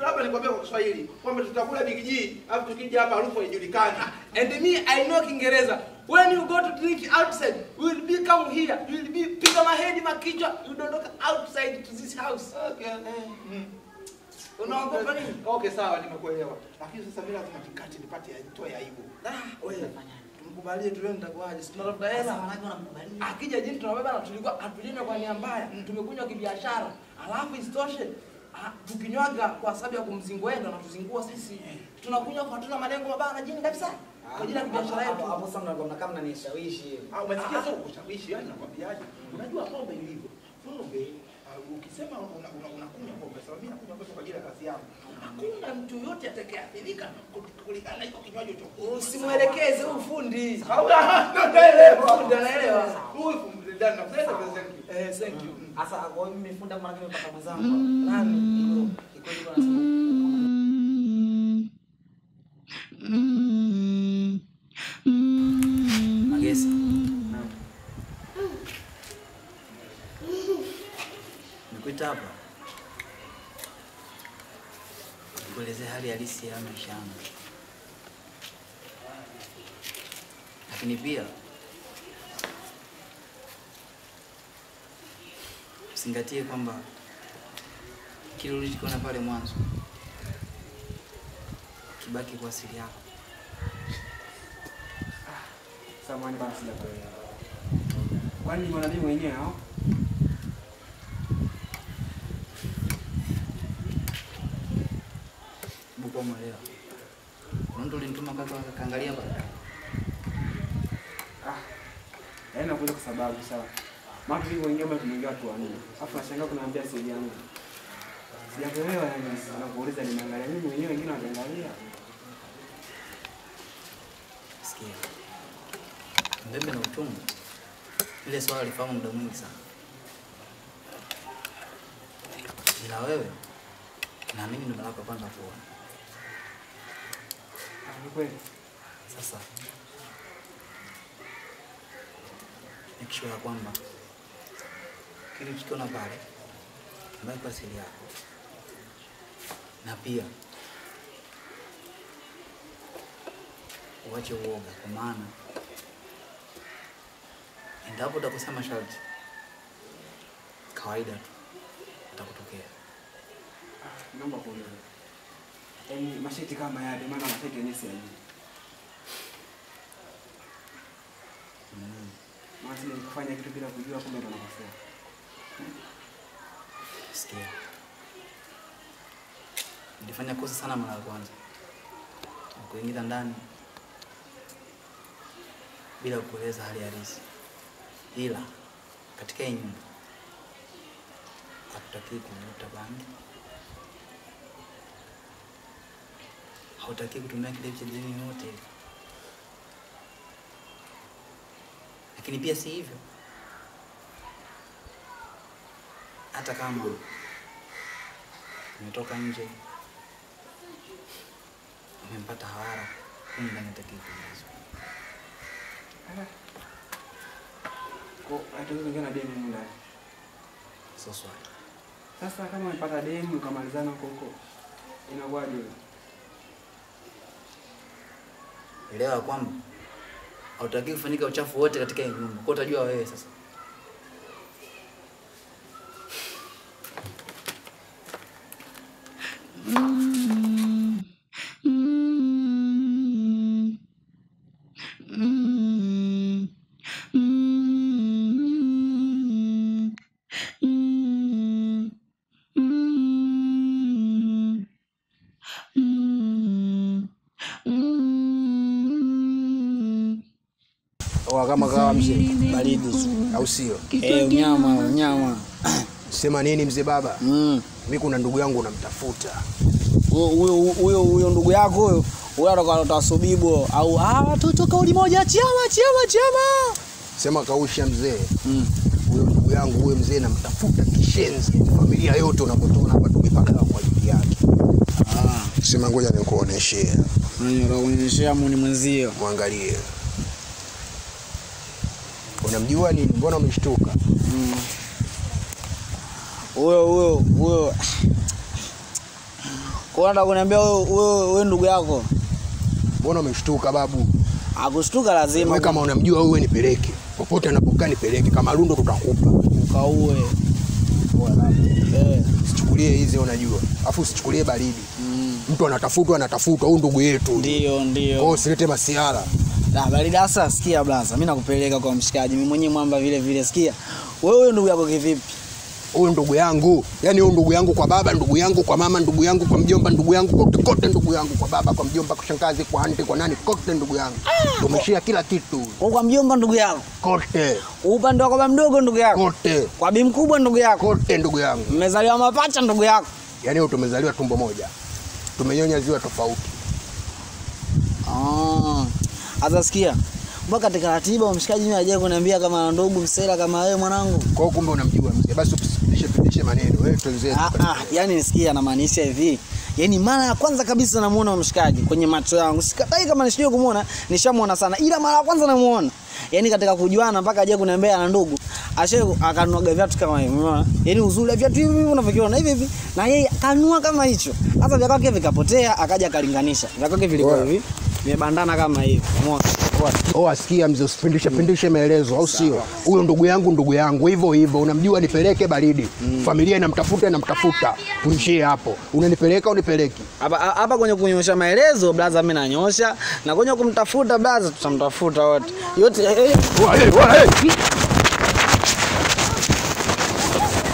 labda nikwambia kwa Kiswahili kwamba tutakula bigiji alafu tukija hapa harufu haijulikani. And me, I know Kiingereza. When you go to drink outside, we will be come here. You will be piga mahedi makichwa. You don't look outside to this house. Okay. Mm. Unaogopa nini? Okay, sawa, nimekuelewa. Lakini sasa mimi lazima nikate nipate nitoe aibu. Ah, wewe. Tumkubalie tu leo nitakuaje? Si tunatafuta hela. wanawake wanamkubalia. Akija jini tunabeba na tulikuwa hatujenywa kwa nia mbaya. Tumekunywa kibiashara. Alafu isitoshe ah, tukinywaga kwa sababu ya kumzingua na tuzingua sisi. Tunakunywa kwa tuna malengo mabaya na jini kabisa. Kwa ajili ya biashara Hapo- yetu. Hapo sasa mnakuwa kama mnanishawishi. Ah, umesikia sio kushawishi, yani nakwambiaje? Unajua pombe ilivyo. Pombe ukisema unakunywa una, una unakunywa pombe, sababu mimi nakunywa pombe kwa ajili ya kazi yangu. Hakuna mtu yote atakayeathirika kulingana na hiyo kinywaji ulichokunywa. Usimwelekeze huyu fundi. Au ah, naelewa. Fundi anaelewa. Huyu fundi ndani na pesa thank you. Eh, thank you. Sasa kwa hiyo mimi funda mwana mpaka mwenzangu. Nani? Iko iko iko nasema. Magesa. Nikuita hapa. Nikuelezea hali halisi ya maisha yangu. Lakini pia zingatie kwamba kile ulichokiona pale mwanzo kibaki kwa asili yako. Samahani bana, sijakuelewa. Kwani mwanadamu mwenyewe hao? Umeelewa? Kuna mtu ulinituma kaka akaangalia pale. Ah. Yaani nakuja kwa sababu sawa. Maana wengine bado tumeingia watu wanne. Alafu nashangaa kunaambia siri yangu. Sijakuelewa yani, nakuuliza nimeangalia mimi mwenyewe wengine wanaangalia. Sikia. Mbembe na utumwa. Ile swala lifahamu muda mwingi sana. Ila wewe naamini ndo mara yako kwanza kuona. Ni kweli. Sasa make ya kwamba kile ulichokiona pale baki kwa asili yako, na pia uache uoga, kwa maana endapo utakosea masharti kawaida tu atakutokea. Naomba kuuliza. Yaani mashati kama yale, maana mashati yenyewe si ajui. Maana sije kufanya kitu bila kujua kumbe ndo nakosea. Sikia, nilifanya kosa sana mara ya kwanza, kuingiza ndani bila kueleza hali halisi, ila katika hii nyumba hatutakiwi kuvuta bangi, hautakiwi kutumia kilevi cha dini yoyote. Lakini pia si hivyo, hata kama umetoka nje umempata hawara, kumbe na humu ndani. Sio swali. Sasa kama umepata demu ukamalizana huko huko, inakuwaje? wewe? Elewa kwamba hautaki kufanyika uchafu wote katika nyumba, kwa utajua wewe sasa. Mzee, baridi au sio? Eh, unyama unyama. <clears throat> Sema nini mzee baba? Mm. Mimi kuna ndugu yangu unamtafuta. Huyo huyo huyo ndugu yako huyo huyo atoka utasubibu au ah watoto kauli moja chama chama chama. Sema kausha mzee. Mm Huyo ndugu yangu huyo mzee namtafuta kishenzi. Familia yote unapotona hapa tumepaka kwa ajili yake. Ah, Sema ngoja nikuoneshea. nani unaonyeshea muni mwenzio. Muangalie. Unamjua nini? Mbona umeshtuka? Huyo huyo huyo. Kwa nataka kuniambia huyo huyo huyo ndugu yako. Mbona umeshtuka babu? Akushtuka lazima. Wewe kama unamjua wewe nipeleke. Popote anapokaa nipeleke. Kama rundo, tutakupa. Ukaue. Eh, usichukulie hizi unajua. Afu sichukulie baridi. Mtu anatafutwa anatafutwa, huyu ndugu yetu. Ndio ndio. Kwa usilete masiara. Baridi dasa, sikia blaza, mimi nakupeleka kwa mshikaji, mimi mwenyewe mwamba vile vile. Sikia. Wewe huyo ndugu yako kivipi? huyu ndugu yangu, yani huyu ndugu yangu kwa baba, ndugu yangu kwa mama, ndugu yangu kwa mjomba, ndugu yangu kote kote, ndugu yangu kwa baba, kwa mjomba, kwa shangazi, kwa aunti, kwa nani, kote ndugu yangu. Tumeshia kila kitu Kwa kwa mjomba ndugu yako. kote Upande wa kwa baba mdogo ndugu yako. kote Kwa bi mkubwa ndugu yako. kote, ndugu yangu. Mmezaliwa mapacha ndugu yako. Yani huyu tumezaliwa tumbo moja, tumenyonya ziwa tofauti. Ah. Sasa sikia. Mpaka katika ratiba mshikaji mimi hajaje kuniambia kama ndugu msela kama wewe mwanangu. Kwa hiyo kumbe unamjua mzee, basi usipitishe pitishe maneno wewe, tuanze. Ah, ah, yani nisikia anamaanisha hivi. Yaani mara ya kwanza kabisa namuona mshikaji kwenye macho yangu. Sikatai kama nishio kumuona, nishamuona sana. Ila mara ya kwanza namuona. Yaani katika kujuana mpaka aje kuniambia ana ndugu. Ashe akanuaga viatu kama hivi, umeona? Yaani uzuri wa viatu hivi hivi unavyokiona hivi hivi. Na yeye kanua kama hicho. Sasa vya kwake vikapotea, akaja akalinganisha. Vya kwake vilikuwa hivi. Vimebandana kama hivi. Umeona? Oh, asikia mzee, usipindishe pindishe maelezo, au sio? Huyo ndugu yangu, ndugu yangu, hivyo hivyo, unamjua, nipeleke baridi. Familia inamtafuta inamtafuta, tuishie hapo. Unanipeleka unipeleki? Hapa hapa kwenye kunyosha maelezo blaza mimi nanyosha na kwenye kumtafuta blaza tutamtafuta wote. Yote Hey, eh. Oa, hey, oa, hey.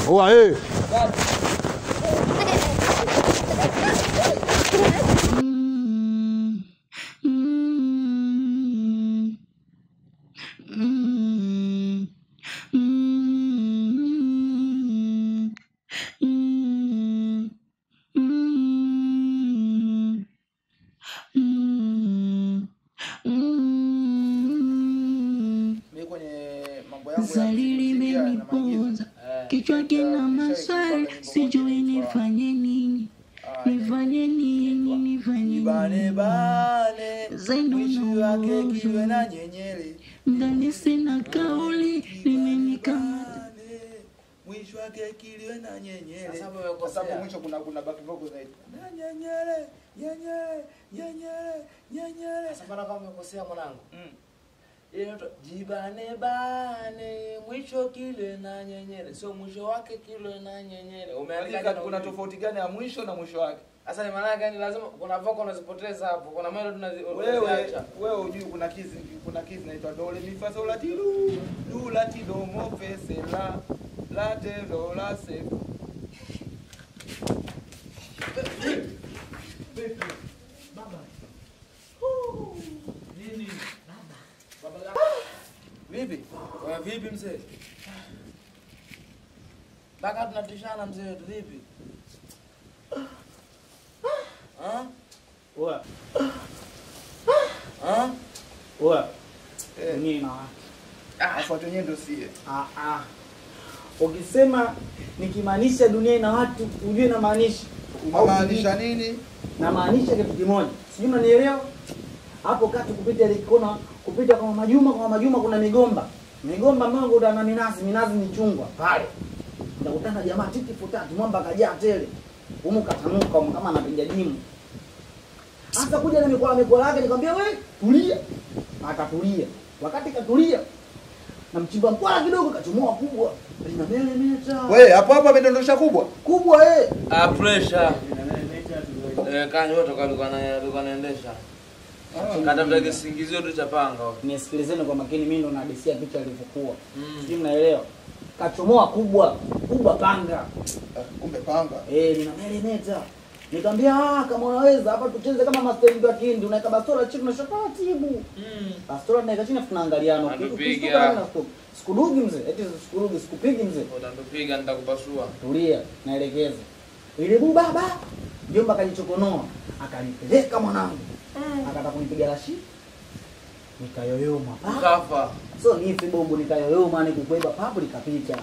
Oa, hey. Kichwa kina maswali, sijui nifanye nini, nifanye nini, nifanye nini. Zenu na ndani sina kauli, limenikamata mwisho wake kiliwe na nyenyele kwa sababu mwisho kuna kuna back vocal zaidi. Na nyenyele, nyenyele, nyenyele, nyenyele. sasa bana kama umekosea mwanangu. Inaitwa jibane bane mwisho kile na nyenyere, sio mwisho wake kile na nyenyere. Umeandika kuna tofauti gani ya mwisho na mwisho wake? Sasa ni maana gani? Lazima kuna voko unazipoteza hapo, kuna melody unazi- Wewe wewe unajui kuna kizi kuna kizi inaitwa do re mi fa sol la ti do do la ti do mo fe se la la te do la se. Vipi? Wewe vipi mzee? Baka tunatishana mzee wetu vipi? Ha? Ha? Ha? Eh. Dunia na wake. Ah, afuate wenyewe ndio sie. Ah, ah. Ukisema nikimaanisha dunia ina watu, ujue namaanisha. Unamaanisha nini? namaanisha kitu kimoja, sijui unanielewa? Hapo kati kupita ile kona, kupita kwa Mama Juma, kwa Mama Juma kuna migomba, migomba ambayo kuna na minazi, minazi ni chungwa pale, utakutana jamaa titi futati, mwamba kajaa tele, humu katanuka umu kama anapiga jimu. Hata kuja na mikola mikola yake, nikamwambia wewe tulia, akatulia. Wakati katulia, na mchimba mkwala kidogo kachomoa kubwa, lina mele meta Wewe hapo hapo amedondosha kubwa. kubwa eh. Ah, pressure. Eh, kanyo wote kwa alikuwa na alikuwa anaendesha. Katafuta kisingizio tu cha panga. wewe. nisikilizeni kwa makini, mimi ndo nahadisia picha ilivyokuwa, Mm. sijui mnaelewa. Kachomoa kubwa kubwa panga Ah, Kumbe panga. eh, lina melemeta. Nikamwambia ah, kama unaweza hapa tucheze kama mastendi wa kindi, unaweka bastola chini na taratibu. Mm. Bastola tunaweka chini afu tunaangaliana. Ukishtuka mimi nastuka. Sikudugi mzee, eti sikudugi, sikupigi mzee. Utatupiga nitakupasua. Tulia, naelekeza. Ile bu baba, jomba akajichokonoa, akanipeleka mwanangu. Akataka kunipiga rashi. Nikayoyoma. Kafa. so nifi bombo nikayoyoma ni kukweba papo nikapita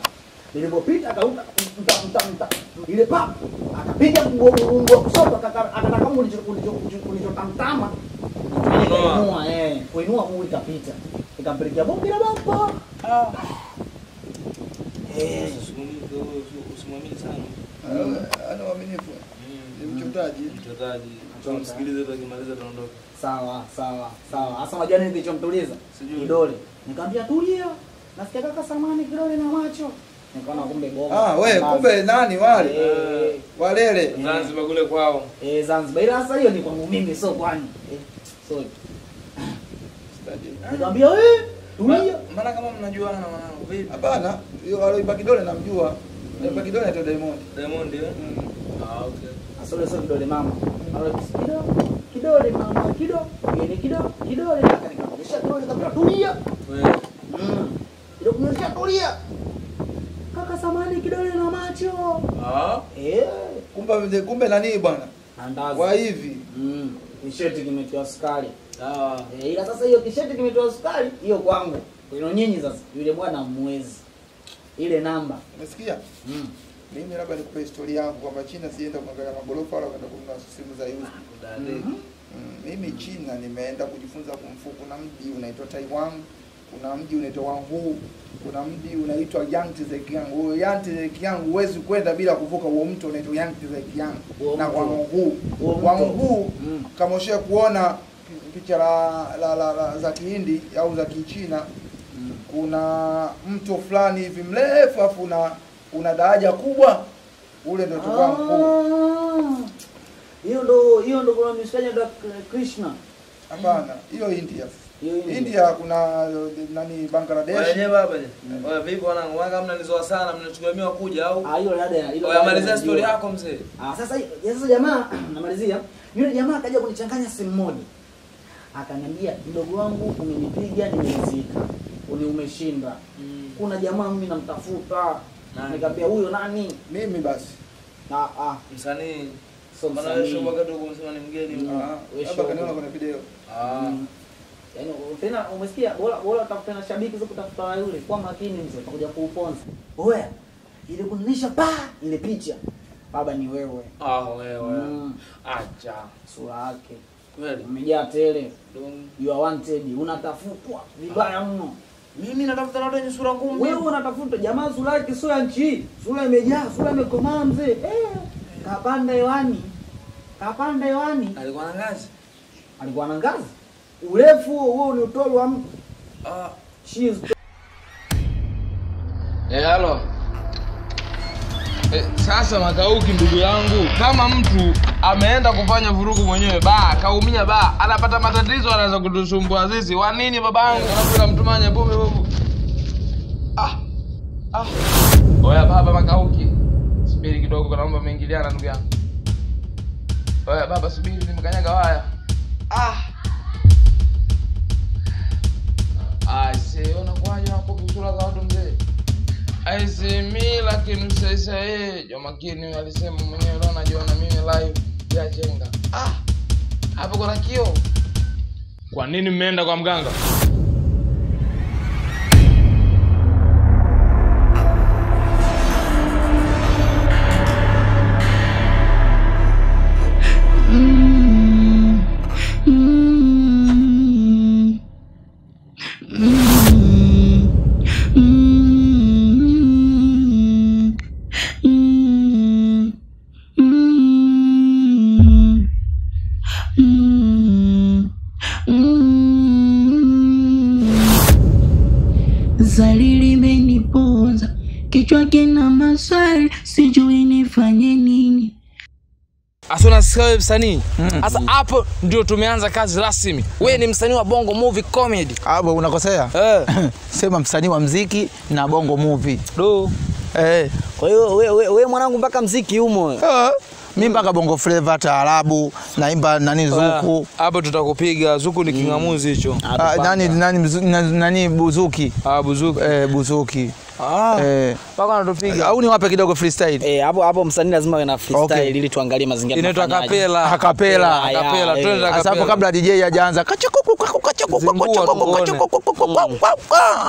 nilipopita akaruka mta mta mta ile papo akapiga mgongo mgongo wa kushoto akataka mungu kunichotamtama kuinua eh kuinua mungu likapita ikampelekea bombi la bombo eh Usimwamini sana. Ah, Ana uaminifu. Mchotaji. Mchotaji. Tumsikilize tu akimaliza tuondoke. sawa sawa sawa hasa unajua nini kilichomtuliza kidole nikamwambia tulia nasikia kaka samani kidole na macho nikaona kumbe bomba Ah, we kumbe nani wale? Eh. Walele. Zanzibar kule kwao. Eh, Zanzibar. Ila sasa hiyo ni kwangu mimi, sio kwani. Eh, sorry. Nikamwambia wewe tulia. Maana kama mnajuana na mwanangu vipi? Hapana, hiyo aloiba kidole namjua. Aloiba kidole anaitwa Diamond. Diamond eh? Ah, okay. Asole sio kidole mama. Alo kidole kidole mama kido. Yeye kido kidole kaka nikamwonyesha kidole kabla tulia. Wewe. Mm. Kido kumwonyesha tulia. Kaka samani kidole na macho. Ah? Eh, Kumbe kumbe nani bwana? andazi. Kwa hivi. Mm. Kisheti kimetiwa sukari. Ah. Eh, ila sasa hiyo kisheti kimetoa sukari hiyo kwangu. Kwenu nyinyi sasa yule bwana mwezi. Ile namba. Umesikia? Mm. Mimi labda nikupe historia yangu kwamba China sienda kuangalia magorofa wala kwenda kununua simu za yuzi. -hmm. Mm, mimi China nimeenda kujifunza kumfu. Kuna mji unaitwa Taiwan, kuna mji unaitwa Wanghu, kuna mji unaitwa Yangtze Zekiang. Huo Yangtze Zekiang huwezi kwenda bila kuvuka huo mto unaitwa Yangtze Zekiang Huo na. Wanghu. Wanghu Mm. kama ushawahi kuona picha la, la, la, la za Kihindi au za Kichina kuna mto fulani hivi mrefu afu una una daraja kubwa ule ndio tukao mkuu. Ah. Hiyo ndo hiyo ndo kuna misanya ndo Krishna. Hapana, hiyo India. India. India kuna nani Bangladesh. Wenyewe baba je? Wewe vipi wanangu? Wanga mnanizoa sana, mnachukuliwa kuja au? Ah, hiyo dada ile. Wewe malizia story yako mzee. Ah, sasa ya sasa jamaa <clears throat> namalizia. Yule jamaa akaja kunichanganya simu moja. Akaniambia mdogo wangu umenipiga nimezika. Uni umeshinda. Kuna jamaa mimi namtafuta. Nikamwambia huyo nani? Mimi basi. Na ah. Msanii. So Maana wewe msanii. dogo msema ni mgeni. Ah, Hapa kaniona kwenye video. Ah. Mm. Yaani tena umesikia bora bora utafuta na shabiki zako kutafuta wa yule. Kwa makini mzee utakuja kuuponza. Oya. Ile kunisha pa ile picha. Baba ni wewe. Ah, wewe. Mm. Acha. Sura yake. Kweli. Umejaa tele. You are wanted. Unatafutwa vibaya mno. Mimi natafuta na watu wenye sura ngumu. Wewe unatafuta jamaa sura yake sio ya nchi hii. Sura imejaa, sura imekomaa mzee. Eh. Kapanda hewani. Kapanda hewani. Alikuwa na ngazi. Alikuwa na ngazi. Urefu huo huo ni utoro wa mtu. Ah, Uh, she is Eh, hey, halo. Eh, sasa Makauki ndugu yangu, kama mtu ameenda kufanya vurugu mwenyewe ba kaumia ba anapata matatizo anaweza kutusumbua sisi. Wa nini babangu? Namtumanya pombe babu. Ah. Ah. Oya baba Makauki. Subiri kidogo kuna mambo ndugu yangu. Oya baba subiri nimekanyaga waya. Ah. See, unakuwaje unakopi sura za watu mzee? Aisemi lakini sasa yeye Jomakini alisema mwenyewe leo najiona mimi live ya jenga. Ah, hapo kuna kio. Kwa nini mmeenda kwa mganga? Zali sasa msanii? Sasa hapo ndio tumeanza kazi rasmi. Wewe ni msanii wa Bongo Movie Comedy. Hapo unakosea. Eh. <laughs> Sema msanii wa mziki na bongo movie. Do. Eh. Kwa hiyo we, we, we mwanangu mpaka mziki humo Eh. Mimi mpaka bongo flavor taarabu, naimba nani zuku. Hapo tutakupiga. Zuku ni kingamuzi hicho. Ah, nani nani nani, buzuki. Ah, buzuki. Eh, buzuki. Ah. Eh. Mpaka anatupiga. Au niwape kidogo freestyle. Eh, hapo hapo msanii lazima awe na freestyle Okay. ili tuangalie mazingira. Inaitwa kapela. Akapela. twende ya, Akapela. Twende Sasa hapo kabla DJ hajaanza kachukuku kachukuku kachukuku kachukuku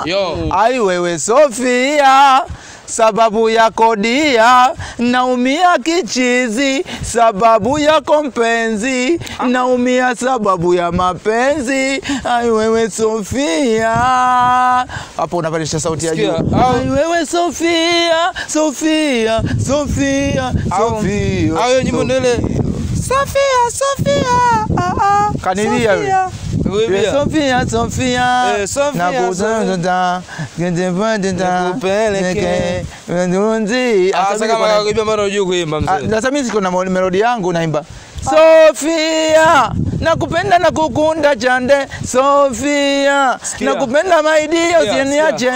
Yo. Ai wewe Sofia, sababu ya kodia naumia kichizi, sababu yako mpenzi, naumia sababu ya mapenzi. Ai wewe Sofia, hapo unapandisha sauti ya juu. Ai wewe Sofia, Sofia, Sofia, Sofia. ayo nyimbo ndio ile Sofia, Sofia, ah, ah. Kanilia wewe. Wewe Sofia, Sofia. na Nikupeleke. Nduzi. Ah, Sasa kama kakuibia mbona hujui kuimba mzee? Sasa mimi siko na melodi yangu naimba. Sofia, nakupenda na kukunda chande. Sofia, na nakupenda maidio usiniache.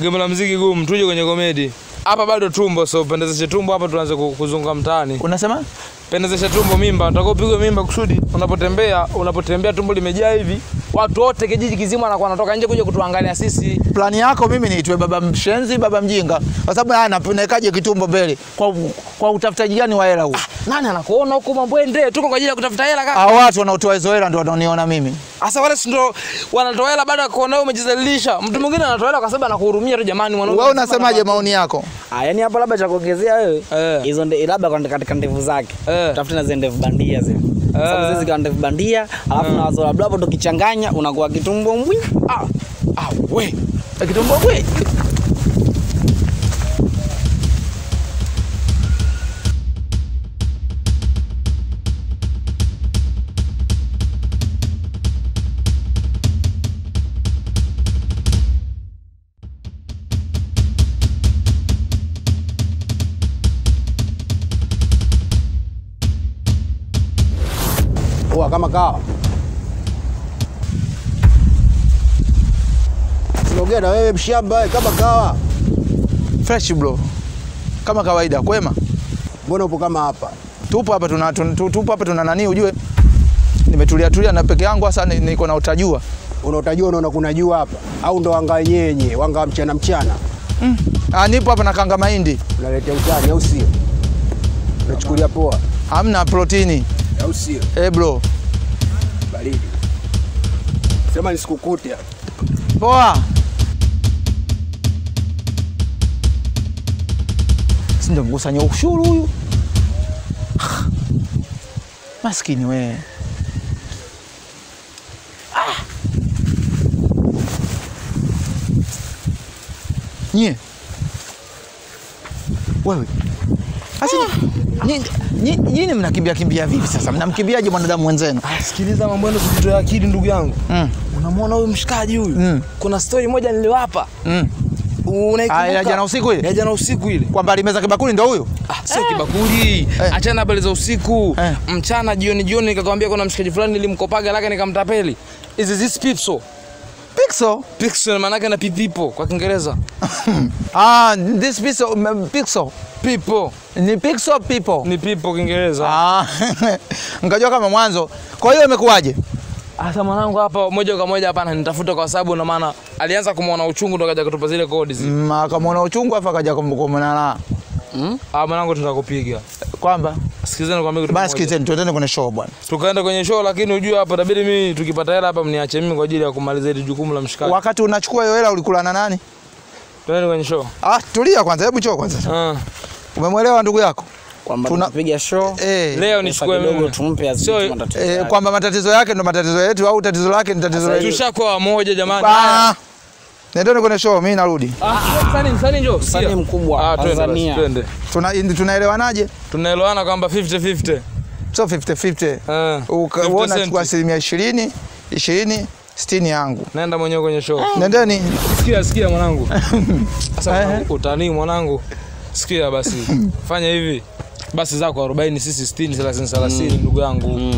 Gemo la mziki gumu, tuje kwenye komedi. Hapa bado tumbo, so pendezeshe tumbo hapa tuanze ku- kuzunguka mtaani. Unasema? pendezeshe tumbo mimba, nataka upigwe mimba kusudi unapotembea, unapotembea tumbo limejaa hivi. Watu wote kijiji kizima wanakuwa wanatoka nje kuja kutuangalia sisi. Plani yako mimi niitwe baba mshenzi, baba mjinga, kwa sababu haya napelekaje kitumbo mbele kwa, kwa utafutaji gani wa hela huu? Ah, Nani anakuona huko mabwende? Tuko kwa ajili ya kutafuta hela kaka. Hao watu wanaotoa hizo hela ndio wanaoniona mimi. Sasa wale si ndio wanatoa hela baada ya kuona wewe umejizalilisha. Mtu mwingine anatoa hela kwa sababu anakuhurumia tu jamani mwanangu. Wewe unasemaje maoni yako? Ah, yani hapo labda cha kuongezea wewe. Eh. Hizo ndio labda kwa katika ndevu zake. Tafuta na zile ndevu bandia zile. Eh. Sababu zile zikawa ndevu bandia, alafu na wazo labda hapo tukichanganya unakuwa kitumbo mbwi. Ah, ah we. Kitumbo mbwi. Kawa. Tunaongea na wewe mshamba wewe, kama kawa. Fresh bro. Kama kawaida, kwema? Mbona upo kama hapa? Tupo hapa tuna tun- tu- tupo hapa tuna nani ujue? Nimetulia tulia na peke yangu hasa ni- niko na utajua. Una utajua unaona kuna jua hapa au ndo wanga wenyewe, wanga mchana mchana. Mm. Ah, nipo hapa na kanga mahindi. Unaletea utani au sio? Unachukulia poa Hamna protini. au sio? Eh bro. Baridi. Sema nisikukute hapa. Poa. Si ndio mkusanya ushuru huyu? <sighs> Maskini wewe. Nye. Wewe. Sasa nyinyi- mnakimbia kimbia vipi sasa? Mnamkimbiaje mwanadamu mwenzenu? Sikiliza mambo yenu kujitoa akili ndugu yangu. Mm. Unamwona huyu mshikaji huyu? Mm. Kuna story moja niliwapa. Mm. Unaikumbuka? Ah, ya jana usiku ile? Ya jana usiku ile. Kwamba alimeza kibakuli ndio huyo? Ah, sio eh. kibakuli. Eh. Achana habari za usiku. Eh. Mchana jioni jioni nikakwambia kuna mshikaji fulani nilimkopaga lake nikamtapeli. Is this pipso. Pixel? Pixel maana na pipipo kwa Kiingereza. <laughs> Ah, this pixel, m- pixel. People. Ni pixel people. Ni people Kiingereza. Ah. <laughs> Ngajua kama mwanzo. Kwa hiyo imekuwaje? Asa mwanangu hapa moja kwa moja hapa nitafuta kwa sababu na maana alianza kumwona uchungu ndo kaja kutupa zile kodi zile. Mm, akamwona uchungu afa akaja kumkumana na. Mm? Ah, mwanangu tutakupiga. Kwamba sikizeni nikwambie kitu Basi kizeni sikizeni tuendeni kwenye show bwana. Tukaenda kwenye show lakini ujue hapa itabidi mimi tukipata hela hapa mniache mimi kwa ajili ya kumaliza hili jukumu la mshikaji. Wakati unachukua hiyo hela ulikula na nani? Tuendeni kwenye show. Ah, tulia kwanza, hebu choo kwanza. Ah. Umemwelewa ndugu yako? Kwamba tunapiga show Eh. Leo nichukue mimi. tumpe azidi so, matatizo Eh, yake. kwamba matatizo yake ndo matatizo yetu au tatizo lake ni tatizo letu. Tushakuwa wamoja jamani. Nendeni kwenye show, mimi narudi. Ah, msanii msanii njoo. Msanii mkubwa Ah, twende Tanzania. twende. Tuna tunaelewanaje? Tunaelewana kwamba 50 50. So 50 50. Eh. Uka- 50 Wewe cent. unachukua asilimia ishirini, ishirini, sitini yangu. Nenda mwenyewe kwenye show. Nendeni. Sikia sikia mwanangu. <laughs> Sasa mwanangu, utanii mwanangu. Sikia basi. <laughs> Fanya hivi. Basi zako 40 sisi 60 30 30 ndugu yangu.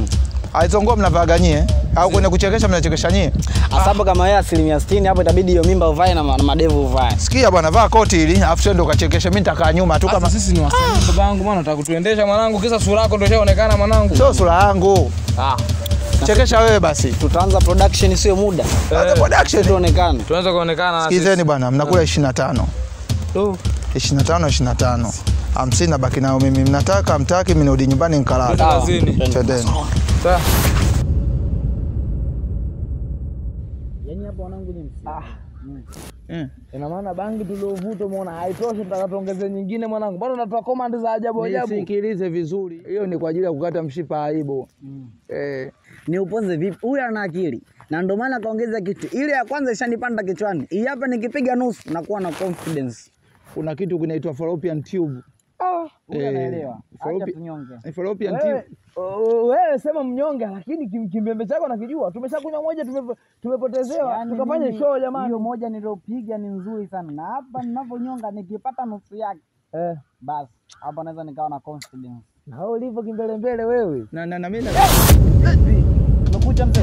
Aizongoa mnavaga nyie au kwenye kuchekesha mnachekesha nyie? Asabu kama wewe asilimia 60 hapo itabidi hiyo mimba uvae na, na madevu uvae. Sikia bwana, vaa koti hili afu twende kachekesha mimi nitakaa nyuma tu kama sisi ni wasanii babangu bwana, nataka kutuendesha mwanangu, kisa sura yako ndio inaonekana mwanangu. Sio sura yangu. Ah. Chekesha wewe basi. Tutaanza production sio muda. Tuanze production. Tuonekane. Tuanze kuonekana na Sikizeni bwana, mnakula 25. Tu. 25 25. Hamsini nabaki nayo mimi. Mnataka mtaki, mimi nirudi nyumbani nikalala. Twende. Twendeni. Yaani hapo wanangu ni Mm. Ina maana bangi tuliovuta umeona haitoshi, nyingine mwanangu. Bado natoa komandi za ajabu ajabu. Nisikilize vizuri. Hiyo ni kwa ajili ya kukata mshipa aibu. Eh, ni uponze vipi? Huyu ana akili na ndio maana kaongeza kitu. Ile ya kwanza ishanipanda kichwani, hii hapa nikipiga nusu nakuwa na confidence. kuna kitu kinaitwa fallopian tube. Huyu Eh, anaelewa. Acha tunyonge. eh, Fallopian Wewe, uh, sema mnyonge, lakini kim- kimbembe chako nakijua. Tumeshakunywa moja, tumepotezewa. Tukafanya show jamani. Hiyo moja niliopiga ni nzuri sana, na hapa ninavyonyonga nikipata nusu yake Eh. basi hapa naweza nikawa na confidence. Na wewe ulivyo kimbele mbele wewe. Na na na mimi nimekuja mzee.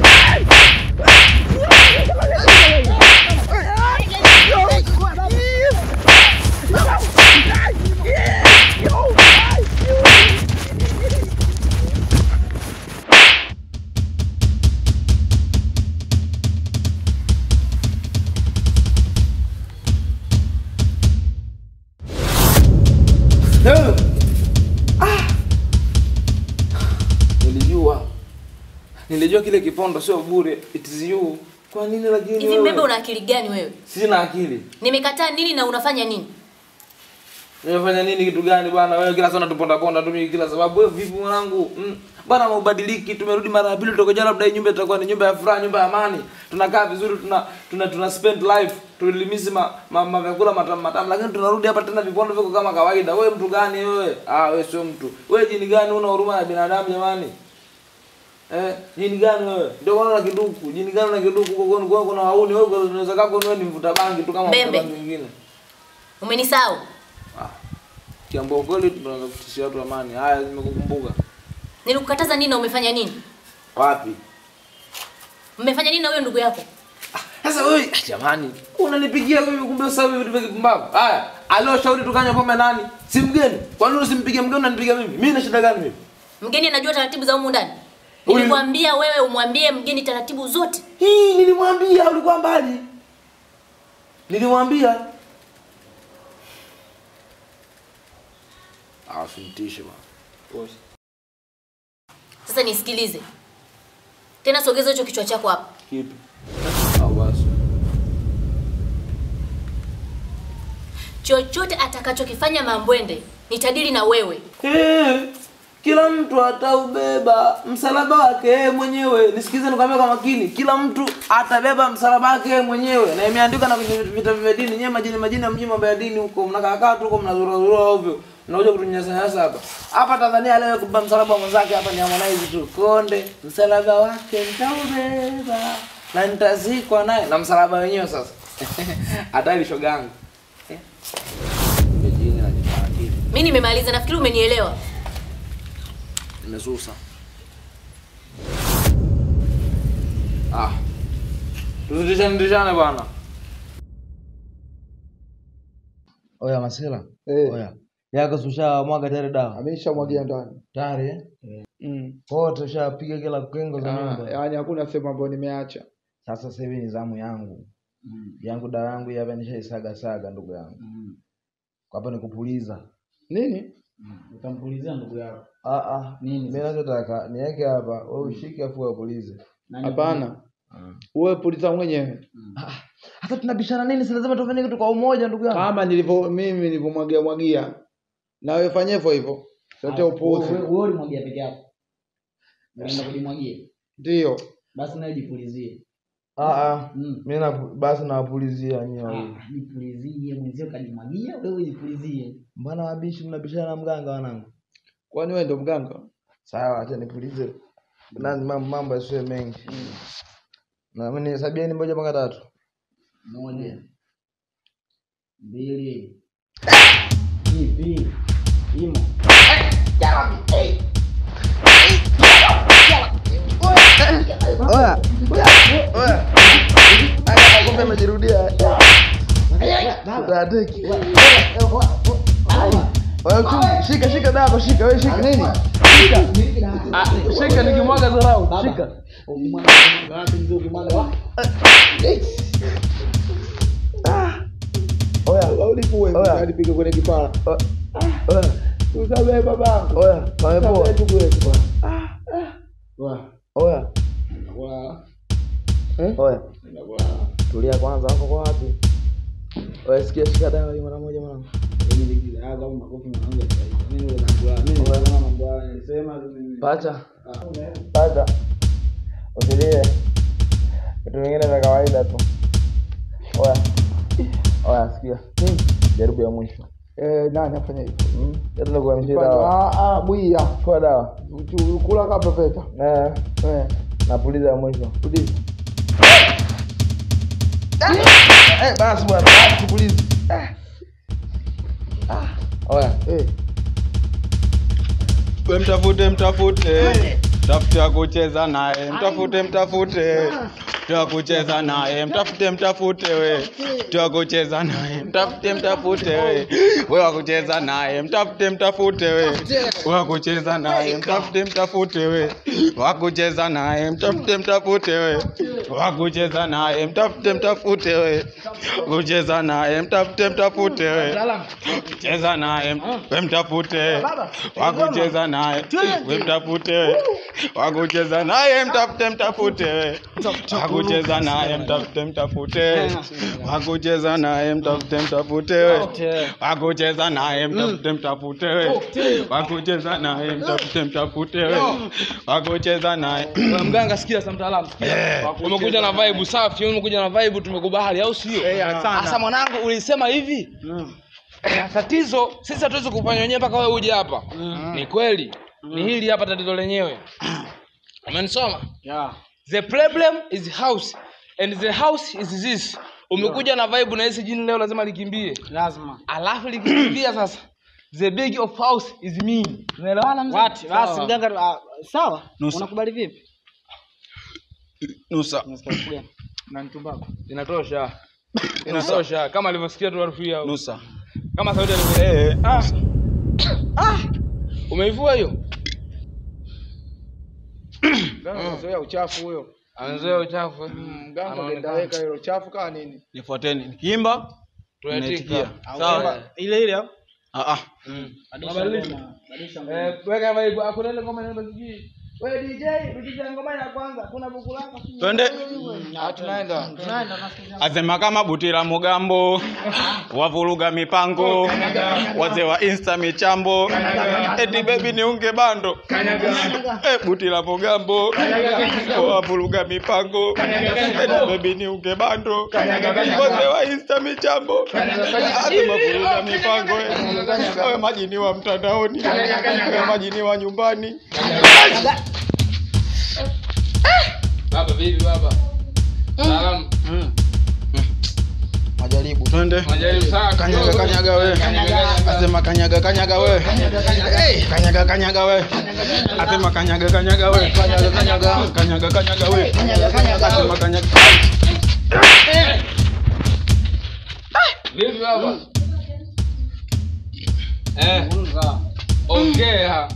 Nilijua. Nilijua kile kipondo sio bure. It is you. Kwa nini lakini Hivi mbebe una akili gani wewe? Sina akili. Nimekataa nini na unafanya nini? Nimefanya nini kitu gani bwana? Wewe kila sana tuponda ponda tu mimi kila sababu. Wewe vipi mwanangu? Mm. Bwana maubadiliki, tumerudi mara ya pili kutoka labda nyumba itakuwa ni nyumba ya furaha, nyumba ya amani. Tunakaa vizuri, tuna tuna, tuna spend life, tulimizi ma, ma, ma vyakula matamu matamu, lakini tunarudi hapa tena vipondo viko kama kawaida. Wewe mtu gani wewe? Ah, wewe sio mtu. Wewe jini gani una huruma ya binadamu jamani? Eh, jini gani wewe? Ndio kwa na kiduku. Jini gani na kiduku kwa kwenu kwa kuna wauni wewe unaweza kako wewe ni mvuta bangi tu kama mvuta bangi mwingine. Umenisahau? Kiambo kweli tunataka kutishia watu amani. Haya nimekukumbuka. Nilikukataza nini na umefanya nini? Wapi? Mmefanya nini na huyo ndugu yako? Sasa wewe ah, jamani, unanipigia mimi kumbe sasa hivi vitu vya kipumbavu. Haya, alioshauri tukanywa pombe nani? Si mgeni. Kwa nini usimpige mgeni unanipiga mimi? Mimi na shida gani mimi? Mgeni anajua taratibu za humu ndani. Nilikwambia wewe umwambie mgeni taratibu zote. Hii nilimwambia ulikuwa mbali. Nilimwambia. Ma. bwana. Sasa nisikilize. Tena sogeza hicho kichwa chako hapa. Kipi? Au basi. Chochote atakachokifanya Mambwende nitadili na wewe. Hey, kila mtu ataubeba msalaba wake yeye mwenyewe. Nisikize nikwambia kwa makini, kila mtu atabeba msalaba wake yeye mwenyewe, na imeandikwa na kwenye vitabu vya dini. Nyewe majini majini mjini mambo ya dini huko, mnakaakaa tu huko mnazurazura ovyo, Unakuja kutunyanyasa hapa. Hapa Tanzania leo kubeba msalaba wa mwenzake hapa ni Harmonize tu. Konde, msalaba wake nitaubeba na nitazikwa naye na msalaba wenyewe sasa. <laughs> Hatari shogangu. mimi na jitakili. nimemaliza nafikiri umenielewa Nimezusa. Ah. Tuzidishane dishane bwana. Oya Masela. Oya. Yako susha mwaga tayari dawa. Ameshamwagia ndani. Tayari eh? Mm. Wote ushapiga kila kengo za Ah, nyumba. yaani hakuna sehemu ambayo nimeacha. Sasa sasa hivi ni zamu yangu. Yangu dawa yangu hapa nishaisaga saga ndugu yangu. Kwa hapa ni kupuliza. Nini? Utampulizia ndugu yako. Ah ah. Nini Mimi nachotaka niweke hapa, wewe ushike afu upulize. Hapana. Wewe puliza mwenyewe. Hata tunabishana nini? Si lazima tufanye kitu kwa umoja ndugu yangu. Kama nilivyo mimi nilivyomwagia mwagia. Na wewe fanye hivyo hivyo. Sote upuuzi. Wewe ulimwagia peke yako. Unaenda kujimwagia. Ndio. Basi nawe jipulizie. Ah ah. Mimi na basi nawapulizia wawili. Ah, jipulizie mwenzio kajimwagia, wewe jipulizie. Mbona wabishi mnabishana na mganga wanangu? Kwani wewe ndio mganga? Sawa, acha nipulize. Nani mambo mambo yasiwe mengi. Na mimi nisabia ni moja mpaka tatu. Moja. Mbili. <coughs> Ipi? Imo. Oya. Oya. Aya, kumbe amejirudia. Tateki. Oya, tu, shika shika dako, shika wewe shika. Nini? Shika. Ah, shika nikimwaga dharau. Shika. Oya, ulikuwe Oya. alipika kwenye kipara. Oya. Tusamehe babangu. Oya, pamepoa. Ndugu yetu. Oya. Oya. Tulia kwanza, hapo kwa wapi? Oya, sikia shika dawa hii mara moja mwanangu. Pacha. Pacha. Usilie. Vitu vingine vya kawaida tu. Oya. Oya, sikia. Jaribu ya mwisho. Eh, nani afanya hivyo? Ah, ah, bwia. Kwa dawa. Kula kama pepeta. Eh. Eh. Napuliza ya mwisho. Puliza. Eh, basi bwana, basi tupulize. Eh. Ah. Oya. Eh. We mtafute mtafute tafute kucheza naye mtafute mtafute twa kucheza naye mtafute mtafute we. Twakucheza naye mtafute mtafute we. We wakucheza naye mtafute mtafute we. Wakucheza naye mtafute mtafute we. Wakucheza naye mtafute mtafute we. Wakucheza naye mtafute mtafute we. Kucheza naye mtafute mtafute we. Cheza naye we mtafute. Wakucheza naye we mtafute. We wakucheza naye mtafute mtafute we wa kucheza naye mtafute mtafute wakucheza naye mtafute mtafute we wa kucheza naye mtafute mtafute we wa kucheza naye mtafute mtafute we wa kucheza naye mganga sikia sasa mtaalamu sikia. Umekuja na vibe safi, umekuja na vibe tumekubali au sio? asa. Sasa mwanangu ulisema hivi. Eh, tatizo sisi hatuwezi kufanya wenyewe mpaka wewe uje hapa. Ni kweli. Ni hili hapa tatizo lenyewe. Umenisoma? Yeah. The problem is house and the house is this. Umekuja na vibe na hisi jini leo lazima likimbie. Lazima. Alafu likikimbia sasa. The big of house is me. Unaelewana mzee? What? Basi mganga uh, sawa. Nusa. Unakubali vipi? nusa Na ntumbako. Inatosha. <coughs> Inatosha kama alivyosikia tu harufu hiyo. nusa Kama sauti alivyo. eh Ah. <coughs> Ah. Umeivua hiyo? <clears throat> Mganga amezoea uchafu huyo. Amezoea uchafu. Mganga Anaonekana. hilo chafu kama nini? nifuateni nikiimba sawa Ile ile ah ah. Eh, weka vibe. Hakuna ile ngoma. Wewe DJ, rudisha ngoma ya kwanza. Kuna buku lako. Twende. Ah, tunaenda. Tunaenda. Asema kama Butira Mugambo wavuruga mipango, wazee wa insta michambo, eti bebi niunge bando. Eh, Butira Mugambo wavuruga mipango, eti bebi niunge bando, wazee wa insta michambo, asema vuruga mipango. eh. Wewe majini wa mtandaoni, wewe majini wa nyumbani. Baba vipi baba? Salamu. Majaribu. Twende. Majaribu sana. Kanyaga kanyaga we. Asema kanyaga kanyaga kanyaga kanyaga we. Asema kanyaga kanyaga we. Kanyaga kanyaga. Kanyaga kanyaga. Asema kanyaga. Vipi baba? Eh. Ongea.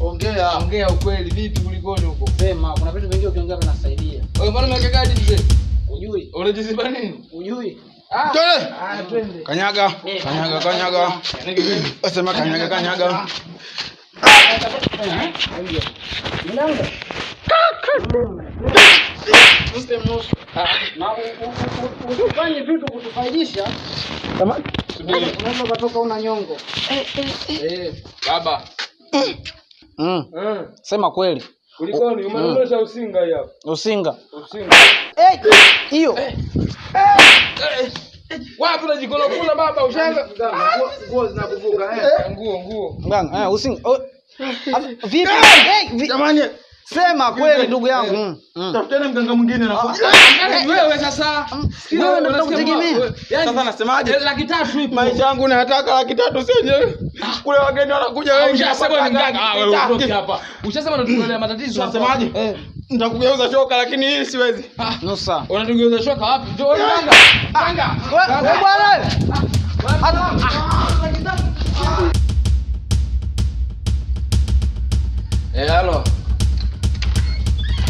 Ongea. Ongea ukweli vipi kulikoni huko? Sema, kuna vitu vingi ukiongea vinasaidia. Wewe mbona umeweka kadi mzee? Ujui. Unajiziba nini? Ujui. Ah. Twende. Ah, twende. Kanyaga. Kanyaga kanyaga. Sema kanyaga kanyaga. Usifanye vitu kutufaidisha. Unaweza ukatoka una nyongo. Eh, baba. Mm. Sema kweli. Kulikoni? Umeondosha usinga hii hapa. Usinga. Usinga. Eh, hiyo. Eh. Wapi unajikolo kula baba ushaanza? Nguo zinakuvuka eh. Nguo nguo. Mganga, eh, usinga. Oh. Vipi? Eh, Jamani. Sema kweli ndugu yangu. Mm. Mm. Tafuteni mganga mwingine na Wewe sasa. Wewe ndio kutegemea. Sasa nasemaje? Laki tatu ipo. Maisha yangu nayataka laki tatu sije. Kule wageni wanakuja wengi. Ushasema ni mganga. Ah, wewe utoke hapa. Ushasema tukuelea matatizo. Nasemaje? Nitakugeuza shoka lakini hii siwezi. Nusa. Unatugeuza shoka wapi? Njoo mganga. Mganga. Wewe bwana. Eh, halo.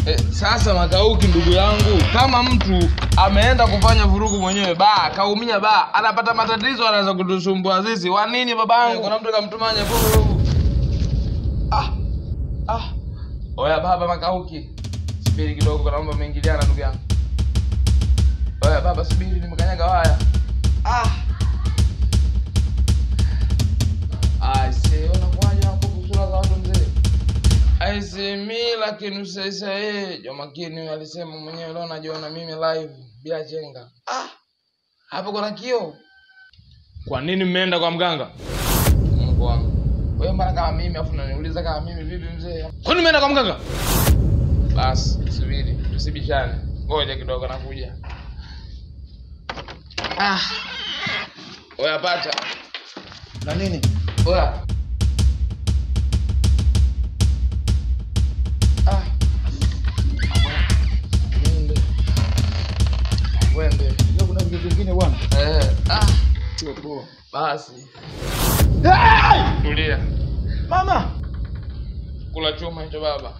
Eh, sasa Makauki ndugu yangu, kama mtu ameenda kufanya vurugu mwenyewe ba kaumia ba anapata matatizo anaweza kutusumbua sisi. Wa nini babangu? Kuna mtu kamtumanya vurugu. Ah. Ah. Oya baba Makauki. Subiri kidogo kuna mambo yameingiliana ndugu yangu. Oya baba subiri nimekanyaga waya. Ah. Aise, unakuwaje hapo kusura za watu mzee? lakini usaisa sasa eh, Jomakini alisema mwenyewe leo najiona mimi live bila chenga. Ah. Hapo kuna kio. Kwa nini mmeenda kwa mganga? Mungu wangu. Wewe mbona kama mimi afu unaniuliza kama mimi vipi mzee? Kwa nini mmeenda kwa mganga? Bas, subiri, tusibishane. Ngoja kidogo nakuja. Ah. Oya pacha. Na nini? Oya. Wende. Leo kuna vitu vingine bwana. Eh. Ah. Sio poa. Basi. Tulia. Mama. Kula chuma hicho baba.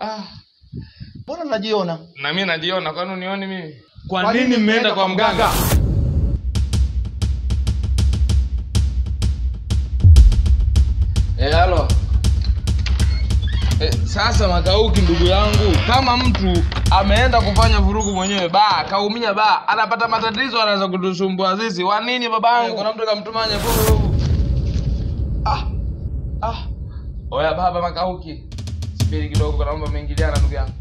Ah. Mbona najiona? Na mimi najiona kwani unioni mimi? Kwa, nini mmeenda kwa mganga? Eh, halo. Eh, sasa Makauki ndugu yangu, kama mtu ameenda kufanya vurugu mwenyewe ba kaumia ba anapata matatizo anaweza kutusumbua sisi. Wa nini babangu? Kuna mtu kamtumanya vurugu. Ah. Ah. Oya baba Makauki. Subiri kidogo kuna mambo ndugu yangu.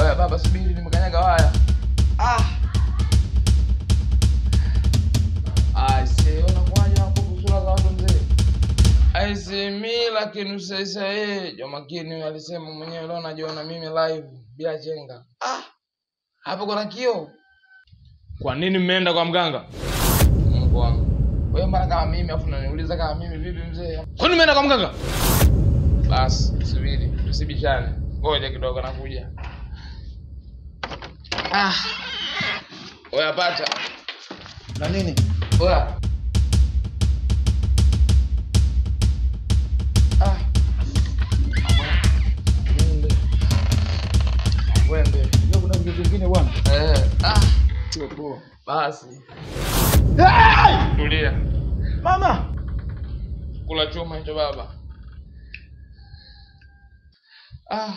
Oya baba subiri nimekanyaga waya. Ah. Aise, unakuwaje hapo kusura za watu mzee? Lakini sasa eh, Jomakini alisema mwenyewe leo najiona mimi live bila chenga. Ah. Hapo kuna kio. Kwa nini mmeenda kwa mganga? Mungu wangu. Wewe mbona kama mimi afu unaniuliza kama mimi vipi mzee? Kwa nini mmeenda kwa mganga? Bas, subiri, tusibishane. Ngoja kidogo nakuja. Ah. Oya pata. Na nini? Oya. Wende. Leo kuna vitu vingine bwana. Eh. Ah. Sio poa. Basi. Tulia. Mama. kula chuma hicho baba. Ah,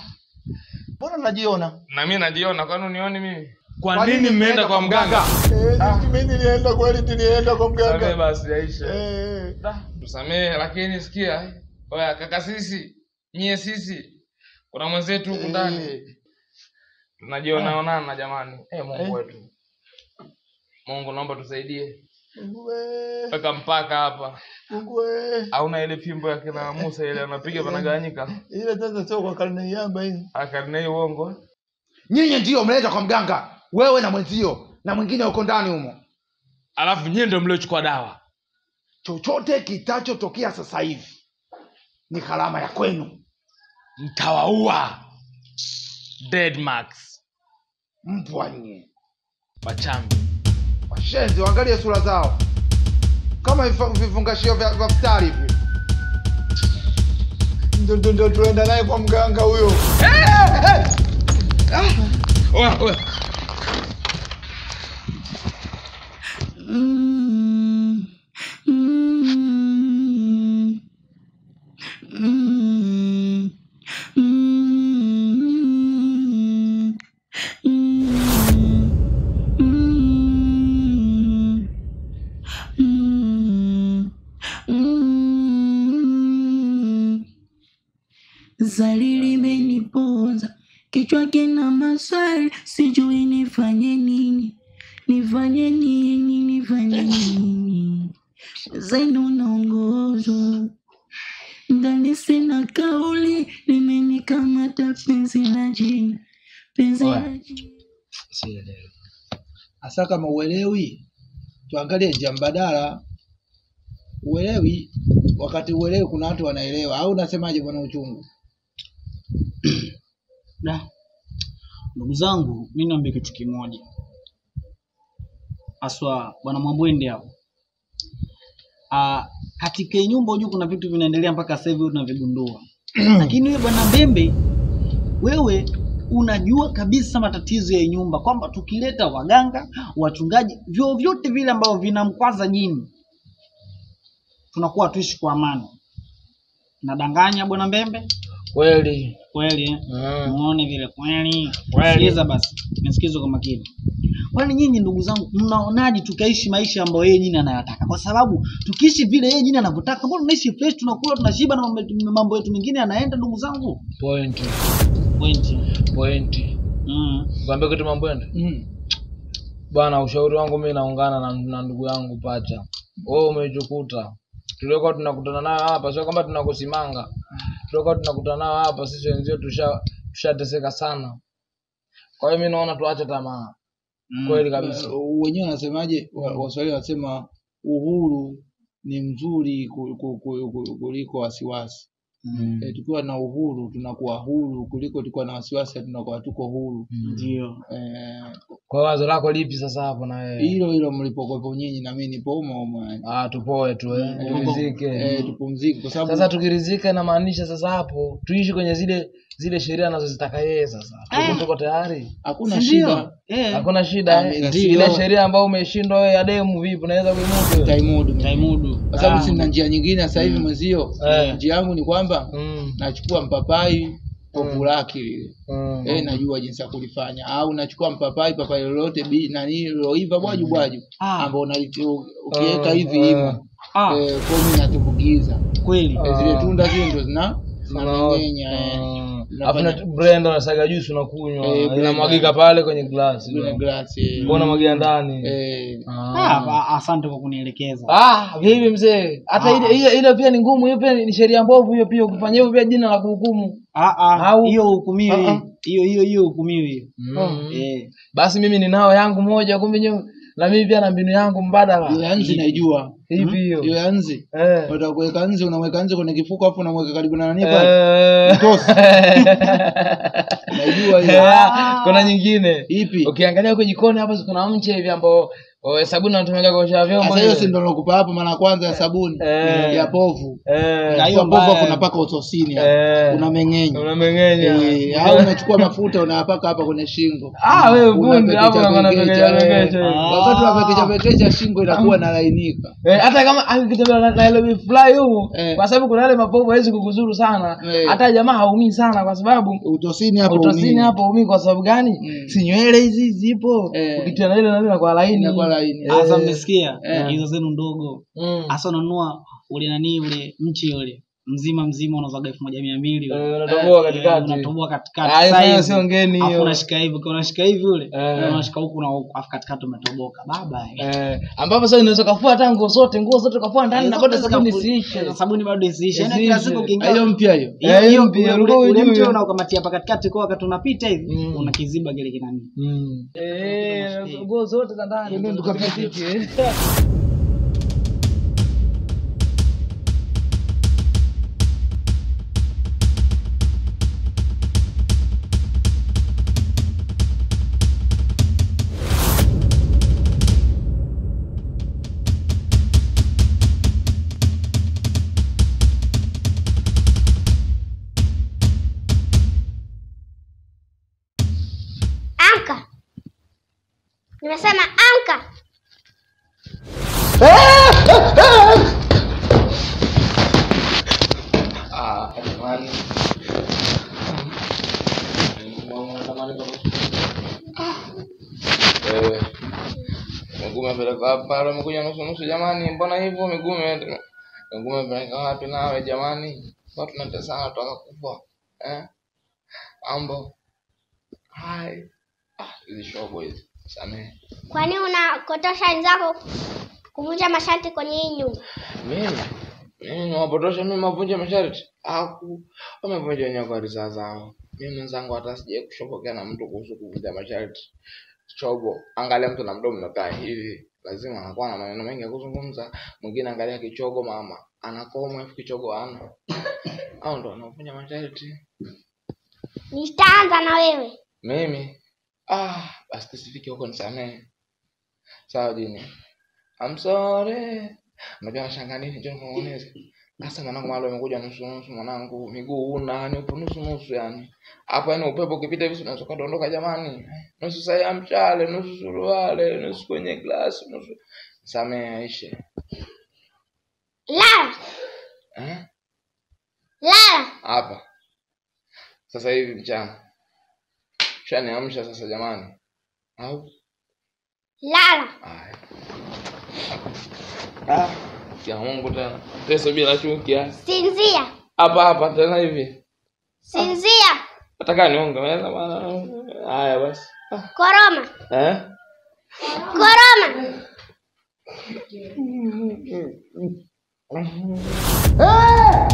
Mbona najiona? na mimi najiona, kwani unioni mimi? Kwa nini mmeenda kwa mganga? Eh, mimi nilienda kweli nilienda kwa mganga. Sasa basi Aisha. Eh. Da, tusamehe lakini sikia. eh. Oya kaka sisi, nyie sisi. Kuna mwenzetu huku ndani. Tunajiona onana jamani. Eh, Mungu Eh. wetu. Mungu naomba tusaidie. Mungu. Weka mpaka hapa. Hauna ile fimbo ya kina Musa ile anapiga panagawanyika. Ile sasa sio kwa karne yamba hii. Akarne hii uongo. Nyinyi ndio mleta kwa mganga. Wewe na mwenzio na mwingine uko ndani humo. Alafu nyinyi ndio mliochukua dawa. Chochote kitachotokea sasa hivi ni gharama ya kwenu. Mtawaua. Dead marks. Mpwa nyie. Wachambi. Washenzi waangalie sura zao. Kama vifungashio vya vya futari hivi. Ndio ndio ndio tuenda naye kwa mganga huyo. Mm, Zali limeniponza. Kichwa kina maswali, sijui nifanye nini, nifanye nini, nifanye nini. Zenu naongozwa ndani, sina kauli, limenikamata penzi la jina, penzi la jina. Hasa kama uelewi, tuangalie njia mbadala. Uelewi, wakati uelewi kuna watu wanaelewa, au unasemaje bwana uchungu? <clears throat> Da. Ndugu zangu, mi niambie kitu kimoja, haswa bwana Mwambwende hapo. Ah, katika nyumba hujua kuna vitu vinaendelea mpaka sasa hivi tunavigundua, <clears throat> lakini wewe bwana Mbembe, wewe unajua kabisa matatizo ya nyumba kwamba tukileta waganga, wachungaji, vyovyote vile ambavyo vinamkwaza jini, tunakuwa tuishi kwa amani. Nadanganya bwana Mbembe? Kweli. Kweli eh? Mm. Muone vile kweli. Sikiliza basi, nisikize kwa makini. Kwani nyinyi ndugu zangu, mnaonaje tukaishi maisha ambayo yeye nyinyi anayataka? Kwa sababu tukiishi vile yeye nyinyi anavyotaka, mbona tunaishi fresh, tunakula, tunashiba na mambo- mambo yetu mengine yanaenda, ndugu zangu. Point. Point. Point. Mm. Kwambia kitu yende Mm. Bwana, ushauri wangu mimi naungana na, na ndugu yangu Pacha. Wewe umejikuta Tuliokuwa tunakutana nayo hapa, sio kwamba tunakusimanga. Tuliokuwa tunakutana nao hapa, sisi wenzio tusha tushateseka sana. Kwa hiyo mi naona tuache tamaa. Kweli kabisa. Wenyewe wanasemaje? Wa- Waswahili wanasema uhuru ni mzuri ku- ku- ku- ku- kuliko wasiwasi. Mm. E, tukiwa na uhuru tunakuwa huru kuliko tukiwa na wasiwasi tunakuwa tuko huru. Ndio. Eh, Kwa wazo lako lipi sasa hapo na wewe? hilo hilo mlipokuwepo nyinyi na mimi nipo. Ah, tupoe tu eh. tupumzike. Turizike. eh, tupumzike kwa sababu Sasa tukirizika inamaanisha sasa hapo tuishi kwenye zile zile sheria anazozitaka yeye sasa. Tuko tuko tayari. hakuna shida. Hakuna shida eh. Ile sheria ambayo umeshindwa wewe ya demu vipi unaweza kuimudu? Taimudu. Taimudu. Kwa sababu Ah. sina njia nyingine sasa hivi mwenzio. Eh. Njia yangu ni kwamba Mm. nachukua mpapai povu lake lile. Mm. Eh, najua jinsi ya kulifanya au nachukua mpapai papai lolote bi nani loiva bwaju bwaju Ah. ambao ukiweka Ah, hivi ah. Ah. eh, kwa nini natubukiza Kweli. eh, zile Ah. tunda zile ndo zina zinameng'enya eh. Na brenda unasaga juice unakunywa. Eh. Inamwagika pale kwenye glasi. kwenye glasi eh. Mbona mwagia ndani? eh. Ah, asante kwa kunielekeza. Ah, vipi mzee? Hata ile ile ile pia ni ngumu, hiyo pia ni sheria mbovu hiyo pia ukifanya hivyo pia jina la kuhukumu. Ah ah, hiyo hukumiwi. Ah, ah. Hiyo hiyo hiyo hukumiwi. Mm. Eh. Basi mimi ninao yangu moja kumbe nyo na mimi pia na mbinu yangu mbadala. Ile ya nzi naijua. hivi hiyo? Ile ya nzi. Eh. Unataka kuweka nzi unamweka nzi kwenye kifuko afu unamweka karibu na nani pale? Eh. Mtosi. <laughs> Naijua hiyo. Ah, Kuna nyingine. Ipi? Ukiangalia huko jikoni hapa kuna mche hivi ambao Wewe sabuni unatumika kuosha vyombo. Sasa hiyo si ndio nakupa hapo mara kwanza ya sabuni Eh. ya povu. Eh. Na hiyo povu kuna paka utosini hapo. Eh. Unameng'enya. Unameng'enya. Eh, au unachukua mafuta unayapaka hapa kwenye shingo. Ah, wewe Unapekecha hapo pekecha, unapekecha Wakati wa unapekecha pekecha shingo inakuwa inalainika. Eh, hata kama akitembea na ile fly huko kwa sababu kuna yale mapovu hawezi kukuzuru sana. Hata jamaa haumii sana kwa sababu utosini hapo utosini hapo umii kwa sababu gani? Si nywele hizi zipo. Ukitia na ile na ile kwa laini. Laini. Eh. Asa mmesikia Eh. hizo zenu ndogo. Asa unanunua ule nani ule mchi ule mzima mzima unazaga elfu moja mia mbili. Eh, unatoboa Eh, katikati. unatoboa katikati Ah, sio ngeni hiyo. unashika hivi kwa unashika hivi ule Eh. unashika huku na huku alafu katikati umetoboka baba Eh, ambapo sasa unaweza kafua hata nguo zote, nguo zote kafua ndani na bado sabuni isiishe. sabuni bado isiishe yani kila siku ukiingia Hiyo mpya hiyo. Hiyo- mpya, ule- mtu unaokamatia hapa katikati kwa wakati unapita hivi unakiziba kile kinani Eh, nguo zote za ndani. Ndio tukapike. Leo imekuja nusu nusu jamani, mbona hivyo miguu ime- miguu imepeleka wapi nawe jamani? Kwa tunatesana toka kubwa eh? ambo hai ah, hizi shobo hizi samehe. Kwani unakotosha wenzako kuvunja masharti kwenye hii nyumba? Mimi mimi niwapotosha mimi mavunja masharti aku wamevunja wenyewe kwa risaa zao. Mimi mwenzangu hata sijai kushobokea na mtu kuhusu kuvunja masharti. Chobo, angalia mtu na mdomo unakaa hivi, lazima anakuwa na maneno mengi ya kuzungumza. Mwingine angalia kichogo, mama anakoma hivi kichogo ana au <laughs> ndo anavunja masharti. Nitaanza na wewe. Mimi ah, basi tusifike huko, nisamee. Sawa jini, I'm sorry. Unajua nashangaa nini? Njoo. Sasa mwanangu mahali umekuja nusu nusu, mwanangu miguu una yani upo nusu nusu yani. Hapo yani upepo ukipita hivi unaweza kadondoka jamani. Nusu saa ya mchale, nusu suruale, nusu kwenye glasi, nusu samee aishe. Lala, Eh? lala. Hapa. Sasa hivi mchana. Shaniamsha sasa jamani. Au Lala. ah, ya Mungu tena. Teso bila chuki ya. Sinzia. Hapa hapa tena hivi. Sinzia. Nataka niunge meza bwana. Haya basi. Koroma. Eh? Koroma. Ah,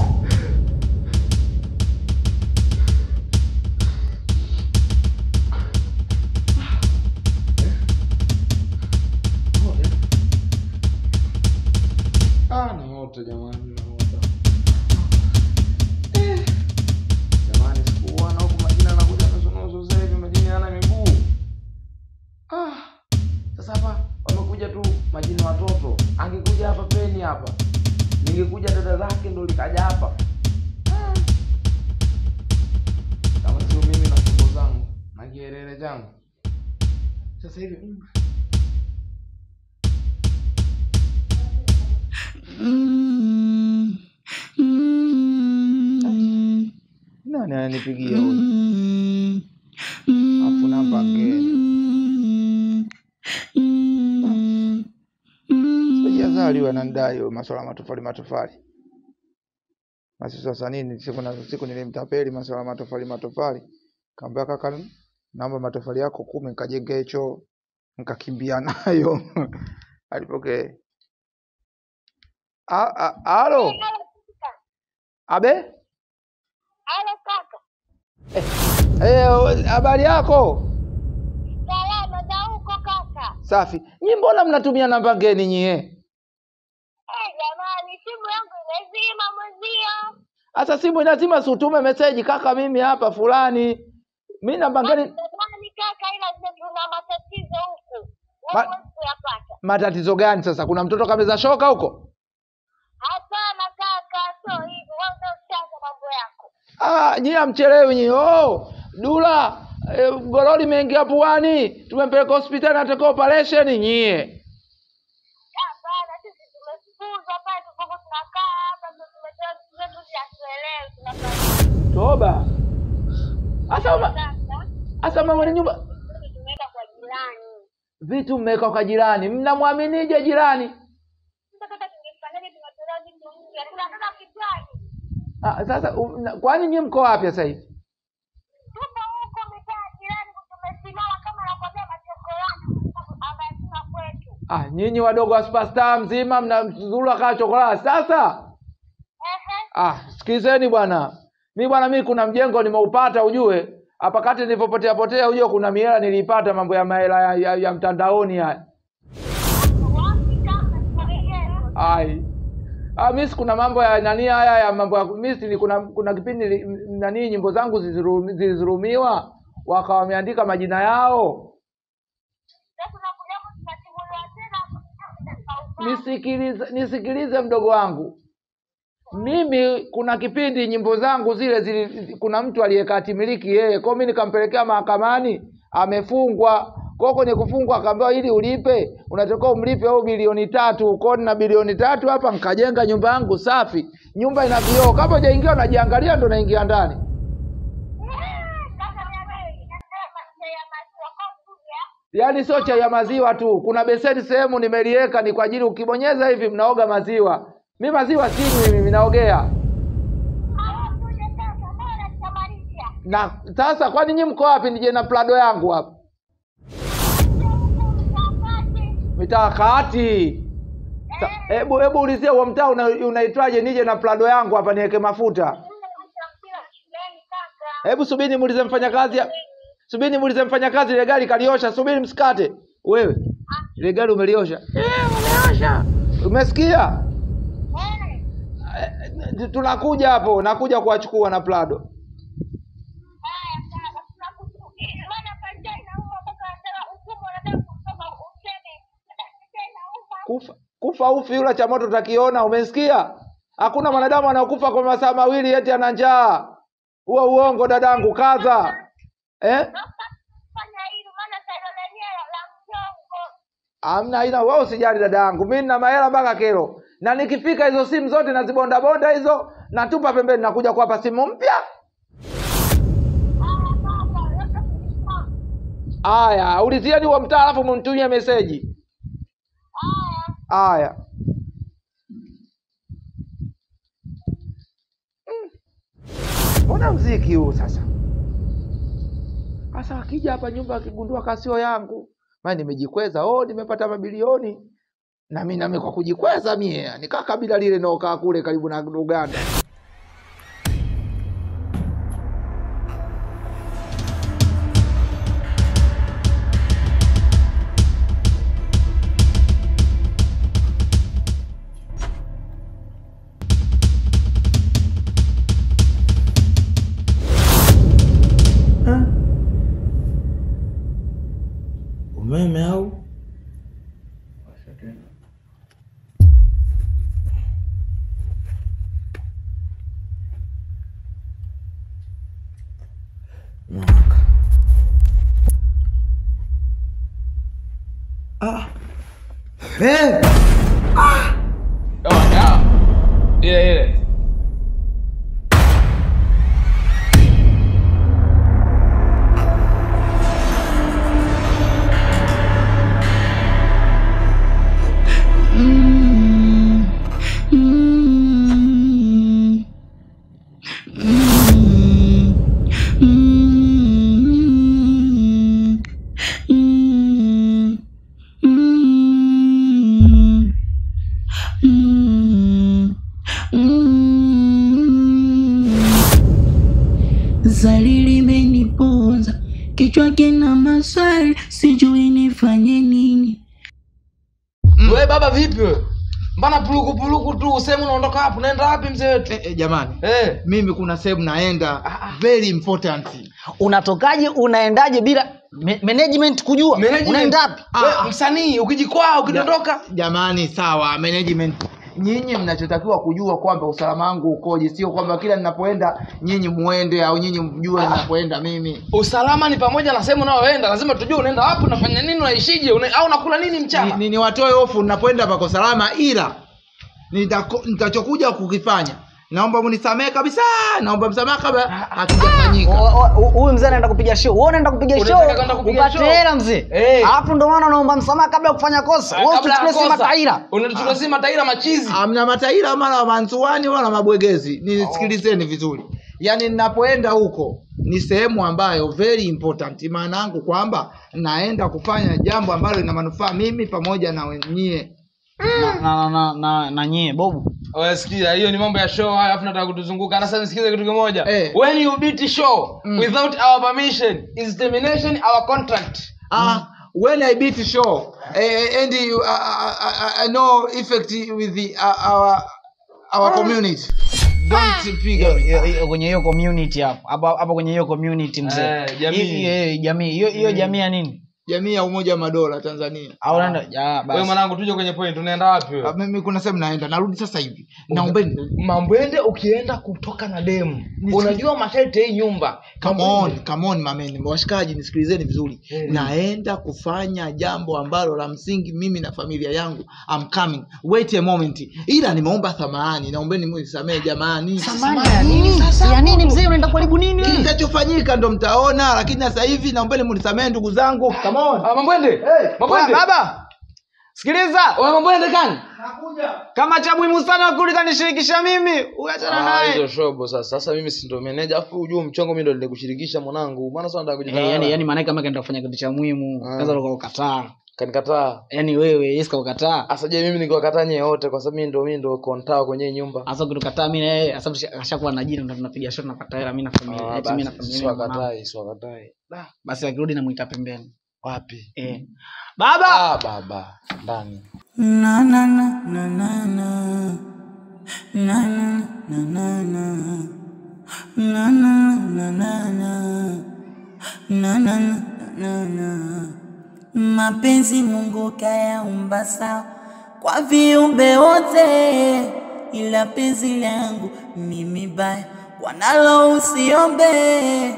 naota jamani. Eh. Ah. Sasa hapa wamekuja tu majini watoto. Angekuja hapa peni hapa. Ningekuja dada zake ndo likaja hapa. Ah. Kama sio mimi na zangu na kielele changu. Sasa hivi mm. Nani ananipigia huyu? mm, Afu namba ngeni. Huyo masuala matofali matofali. Basi sasa nini siku na siku nilimtapeli masuala matofali matofali. Kaambia kaka naomba matofali yako kumi nikajenge choo. Nikakimbia <laughs> nayo. Alipokea. A- a- Alo. Abe? Halo kaka. Eh, habari yako? Salama za huko kaka. Safi. Nyi mbona mnatumia namba ngeni nyie? Eh, jamani simu yangu imezima mwenzio. Sasa simu inazima, si utume message kaka, mimi hapa fulani, Mimi namba ngeni. Jamani kaka ila kuna matatizo huko. Ma- matatizo gani sasa? Kuna mtoto kameza shoka huko? Hapana kaka, sio hivyo. Mambo yako. Ah, nyie amchelewi nyie. Oh, Dula e, gololi imeingia puani, tumempeleka hospitali atakao operation nyie. Hapana, sisi tumefukuzwa pale tulipokuwa tunakaa hapa, ndio tumetoa vitu vyetu vya tunafanya. Toba. Asa asa mama ni nyumba Tumeenda kwa jirani. vitu mmeweka kwa jirani, mnamwaminije jirani? Sasa kaka, tungefanyaje? Tunatolewa vitu mpya, tunatoka kitani. Ah, sasa um, kwani nyie mko wapi sasa hivi? Tupo huko mitaa jirani, tumesimama kama nakwambia machokolani amazima kwetu. Ah, nyinyi wadogo wa superstar mzima mnazuru kaa chokolaa. Sasa ah, sikizeni bwana, mi bwana, mi kuna mjengo nimeupata ujue, hapa kati nilipopotea potea ujue, kuna mihela niliipata, mambo ya mahela ya, ya, ya mtandaoni haya. Ai. Ah, mimi kuna mambo ya nani haya ya mambo ya mimi kuna kuna kipindi nani nyimbo zangu zilizurumiwa wakawa wameandika majina yao. Nisikilize nisikilize mdogo wangu. Mimi kuna kipindi nyimbo zangu zile zili, kuna mtu aliyekatimiliki yeye, kwa mi nikampelekea mahakamani, amefungwa. Kwa kwenye kufungwa akaambiwa ili ulipe unatakiwa umlipe au bilioni tatu. uko na bilioni tatu hapa, nkajenga nyumba yangu safi, nyumba ina vioo. Kama hujaingia unajiangalia, ndo naingia ndani. Yaani sio chai ya maziwa tu, kuna beseni sehemu nimelieka ni kwa ajili ukibonyeza hivi mnaoga maziwa. Mi maziwa sinywi mimi, naogea. Na sasa kwani nyinyi mko wapi? Nije na plado yangu hapa mitaa kati. Sa- Hebu hebu ulizia huo mtaa unaitwaje, una- nije na plado yangu hapa niweke mafuta. Hebu subiri nimuulize mfanyakazi, ya- subiri nimuulize mfanyakazi, ile gari kaliosha. Subiri msikate wewe, ile gari umeliosha? Umeosha? Umesikia? Eh, Tunakuja hapo, nakuja kuwachukua na plado. Kufa ufi yule cha moto utakiona, umesikia? Hakuna mwanadamu anaokufa kwa masaa mawili eti ana njaa. Huo uongo dadangu, kaza eh? Amna, ina wewe, usijali dadangu, mimi nina mahela mpaka kero, na nikifika hizo simu zote nazibonda bonda hizo, natupa pembeni, nakuja kuwapa simu mpya. Aya, ulizieni huo mtaa, alafu mumtumie meseji. Aya. Mm. hmm. mziki huu sasa? Sasa akija hapa nyumba akigundua kasio yangu, maana nimejikweza, oh, nimepata mabilioni na mimi nami kwa kujikweza mie nikaa kabila lile naokaa kule karibu na Uganda. Eh, jamani eh. mimi kuna sehemu naenda very important. Unatokaje unaendaje bila me- management kujua? Unaenda wapi Ah, msanii ukijikwaa ukidondoka. Jamani sawa management. Nyinyi mnachotakiwa kujua kwamba usalama wangu ukoje sio kwamba kila ninapoenda nyinyi muende au nyinyi mjue ninapoenda mimi. Usalama ni pamoja na sehemu unayoenda lazima tujue unaenda wapi unafanya nini unaishije una, au unakula nini mchana. Ni, ni watoe hofu ninapoenda pako salama ila nitachokuja kukifanya naomba munisamehe kabisa naomba msamaha kabla hatujafanyika. huyu mzee anaenda kupiga show. Wewe unaenda kupiga show? upate hela mzee. Alafu ndio maana naomba msamaha kabla ya kufanya kosa. Wewe kabla si mataira. Unatuchukulia si mataira machizi. Amna mataira wala manzuani wala mabwegezi. Nisikilizeni vizuri. Yaani ninapoenda huko ni sehemu ambayo very important. Maana yangu kwamba naenda kufanya jambo ambalo lina manufaa mimi pamoja na wenyie na, na, na, na, na nyie bobu sikia hiyo ni mambo ya show haya afu nataka kutuzunguka na sasa nisikize kitu kimoja Hey. when you beat show mm. without our permission is termination our contract Ah, when I beat show eh, and you, uh, uh, uh, no effect with the, uh, our our community. Don't figure. Hiyo- hiyo- kwenye hiyo community hapo hapo kwenye hiyo community mzee Eh, jamii. Jamii hiyo hiyo Mm. jamii ya nini Jamii ya Umoja wa Madola Tanzania. au basi wewe mwanangu tuje kwenye point unaenda wapi wewe Ah, Mimi kuna sehemu naenda, narudi sasa hivi. Naombeni mambwende ukienda kutoka na demu unajua masharti ya hii nyumba Come on, come on mameni, washikaji nisikilizeni vizuri. Hmm. Naenda kufanya jambo ambalo la msingi mimi na familia yangu. I'm coming. Wait a moment. Ila nimeomba thamani. naombeni mnisamehe jamani. Thamani ya nini sasa? Ya nini mzee unaenda kuharibu nini? Kitachofanyika ndo mtaona, lakini sasa hivi naombeni mnisamehe ndugu zangu. Come. Ah, mambwende mambwende baba. Sikiliza. Mambwende kani kama cha muhimu sana kuliko nishirikisha mimi. Uachana Ah, naye. hizo shobo sasa. Sasa mimi si ndo meneja. Afu ujue mchongo mimi ndo nilikushirikisha mwanangu. Maana sasa nataka kujikana. Hey, yani yani maana kama kaenda kufanya kitu cha muhimu. Kaza ah. ukataa. Kanikataa. Yani wewe yes kaukataa sasa je mimi ningewakataa nyewe wote? Kwa sababu mimi ndo mimi ndo kontao kwenye nyumba. Sasa ukitukataa mimi na yeye sababu ashakuwa na jina ndo tunapiga shot na pata hela mimi na familia Ah, eti mimi na basi, familia siwakatai siwakatai. Da, basi akirudi namuita pembeni wapi? Eh. Baba. Ah, baba. Ndani. Na na na na na na. Na na na na na. Na na na na na. Na na na na. na. Mapenzi Mungu kayaumba sawa kwa viumbe wote, ila penzi langu mimi baya wanalo usiombe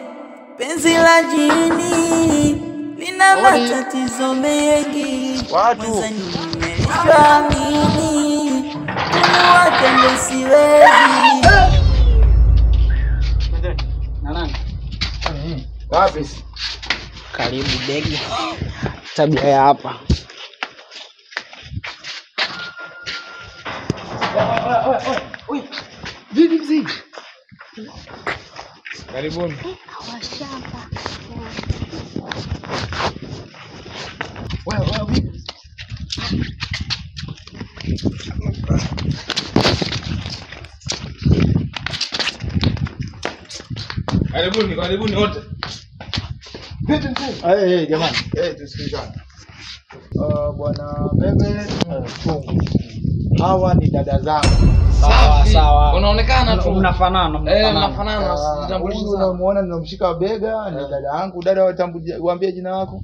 penzi la jini lina matatizo mengi, mwenzani nimeliamini, kumuacha ndo siwezi. Wapi? karibu begi. tabia ya hapa. Vipi mzee? Karibuni. Wewe wewe vipi karibuni karibuni wote vipi mkuu? Eh, eh, jamani, eh, tusikilizane. Uh, bwana Bebe Chungu, hawa ni dada zangu. Sawa, sawa. unaonekana tu mnafanana eh mnafanana. sana unamuona ninamshika bega ni dada yangu. Dada, waambie jina lako.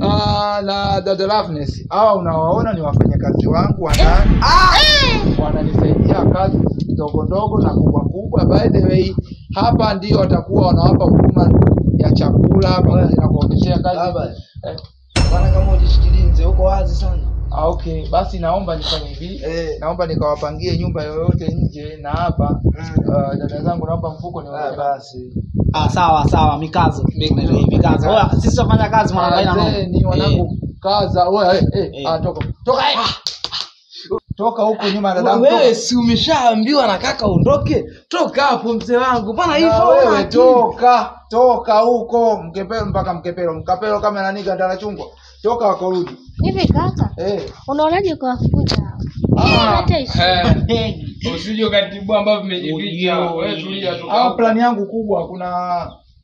uh, na dada Loveness. Hawa unawaona ni wafanyakazi wangu wa ndani. Wananisaidia kazi ndogo ndogo na kubwa kubwa. By the way, hapa ndio watakuwa wanawapa huduma ya chakula pamoja na kuwaonyeshea kazi. Eh, bwana kama ujishikilie uko wazi sana. Ah, okay. Basi naomba nifanye hivi. Eh, naomba nikawapangie nyumba yoyote nje na hapa. Uh, dada zangu naomba mfuko ni basi. Ah sawa sawa. Mikazo. Mikazo Oya, sisi tutafanya kazi mwanangu haina Wazee ni wanangu kaza. Wewe. eh, eh, ah, toka. Toka eh. Toka huko nyuma dadangu. Wewe si umeshaambiwa na kaka uondoke? Toka hapo mzee wangu. Bana hivyo? wewe toka. Toka huko mkepelo mpaka mkepelo. Mkapelo kama nani ganda chungwa. Toka wakorudi Hivi kaka, eh. unaonaje kwa wafuta? Ah, eh. Usije ukatibu ambavyo vimejificha. Wewe tulia tu. au plani yangu kubwa kuna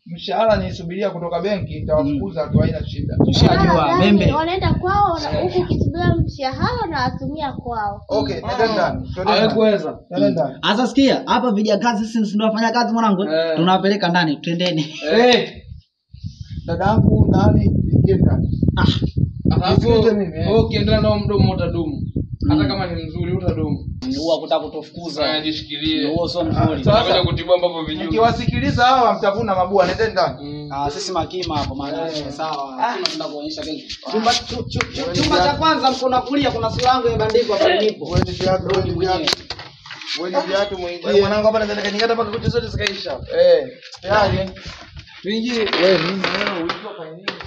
mshahara nisubiria kutoka benki nitawafukuza tu haina shida. Yaani, Wanaenda kwao na huku ukisubiria mshahara na watumia kwao. okay nenda ndani twende ndani. Nenda ndani. Sasa sikia, hapa vijakazi sisi tunafanya kazi mwanangu, tunawapeleka ndani, twendeni. Eh. dadangu nani? Ingie ndani Eh. ukiendelea nao mdomo utadumu. Hata kama ni mzuri utadumu. Huwa kutaka kutofukuza ajishikilie. Huo sio mzuri. Sasa- kutibu ambavyo vijui. nikiwasikiliza hawa mtavuna mabua nendeni ndani Ah, sisi makima hapo maana sawa. Tunaenda kuonyesha kesho. Chumba chu- chu- chu- chumba cha kwanza mkono kulia kuna sura yangu imebandikwa hapo nipo. wewe ni viatu wewe ni viatu wewe ni viatu mwingie Mwanangu hapa naweza nikanyingata mpaka kucha zote zikaisha. eh tayari Tuingie. wewe mimi wewe kwa nini ah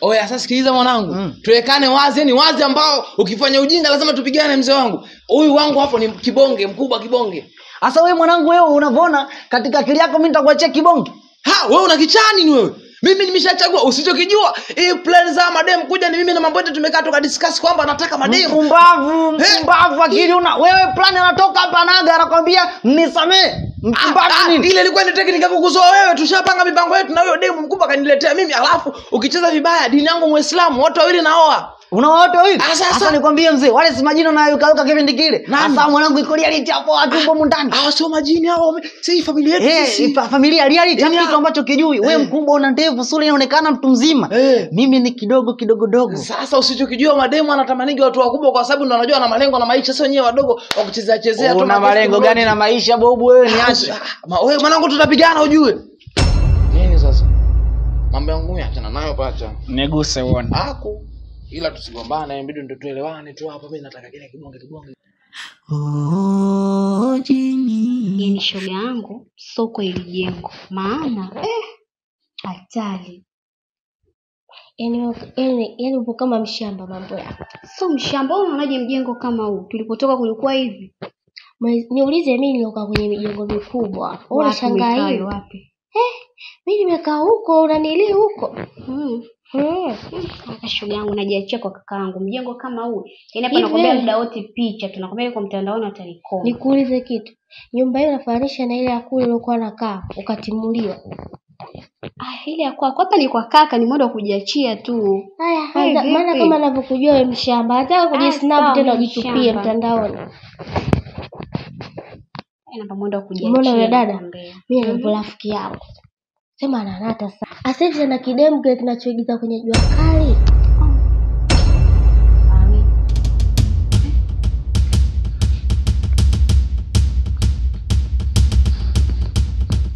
Oya, sasa sikiliza mwanangu. mm. Tuwekane wazi, yani wazi ambao ukifanya ujinga lazima tupigane mzee wangu. Huyu wangu hapo ni kibonge, mkubwa kibonge. hasa wewe mwanangu, wewe unavyoona katika akili yako mimi nitakuachia kibonge. Ha, wewe una kichani ni wewe? Mimi nimeshachagua usichokijua. Hii plan za madem kuja ni mimi na mambo yetu tumekaa tukadiscuss kwamba nataka madem. Mpumbavu, mpumbavu akili una wewe plan anatoka hapa naga anakwambia nisamee. Mpumbavu nini? Ile ilikuwa ni teknika kukuzoa wewe. Tushapanga mipango yetu na huyo demu mkubwa kaniletea mimi. Alafu ukicheza vibaya dini yangu Muislamu, watu wawili naoa. Una watu wawili? Ah, sasa- Sasa nikwambie mzee, wale si majini na yuka kipindi kile. Sasa mwanangu iko reality hapo atumbo mundani. Hao sio majini hao. Si familia yetu Eh, sisi. fa- familia reality Yani kitu ambacho kijui. Wewe mkubwa una ndevu, sura inaonekana mtu mzima. Mimi ni kidogo kidogo dogo. Sasa usichokijua mademu anatamanigi watu wakubwa kwa sababu ndo anajua na malengo na maisha, sio wenyewe wadogo wa kuchezea chezea tu. Una malengo gani na maisha bobu wewe niache. Ma- Wewe mwanangu tutapigana ujue. Nini sasa? Mambo yangu achana nayo pacha. Niguse uone. Aku. Ila tusigombane, inabidi ndo tuelewane tu hapa. Mimi nataka kile kibonge kibonge. Oh, jini. yani shoga yangu soko ilijengwa maana eh, hatari Yaani yani, yani upo kama mshamba mambo yako. so mshamba wewe unaonaje mjengo kama huu tulipotoka kulikuwa hivi Niulize mimi niliokaa kwenye mijengo mikubwa. Wewe unashangaa hiyo wapi Eh, mimi nimekaa huko unanilii huko. Mm. Hata shoga yangu najiachia kwa kakaangu mjengo kama huu yaani hapa Hivi nakwambia muda wote picha tunakwambia kwa mtandaoni watanikoma Nikuulize kitu. Nyumba hiyo inafananisha na ile ya kule uliokuwa nakaa ukatimuliwa. ah, ile ya kwako hapa ni kwa kaka ni mwendo wa kujiachia tu Haya, hata- maana vipi? kama anavyokujua wewe mshamba, hata Ah, kujisnap sawa, tena mimi ujitupie mshamba. mtandaoni. Ina mwendo wa kujiachia Umeona yule dada? nakwambia. Mimi Mhm. ndio rafiki yako. Sema ananata sana. Asante na kidemu kile kinachoigiza kwenye jua kali.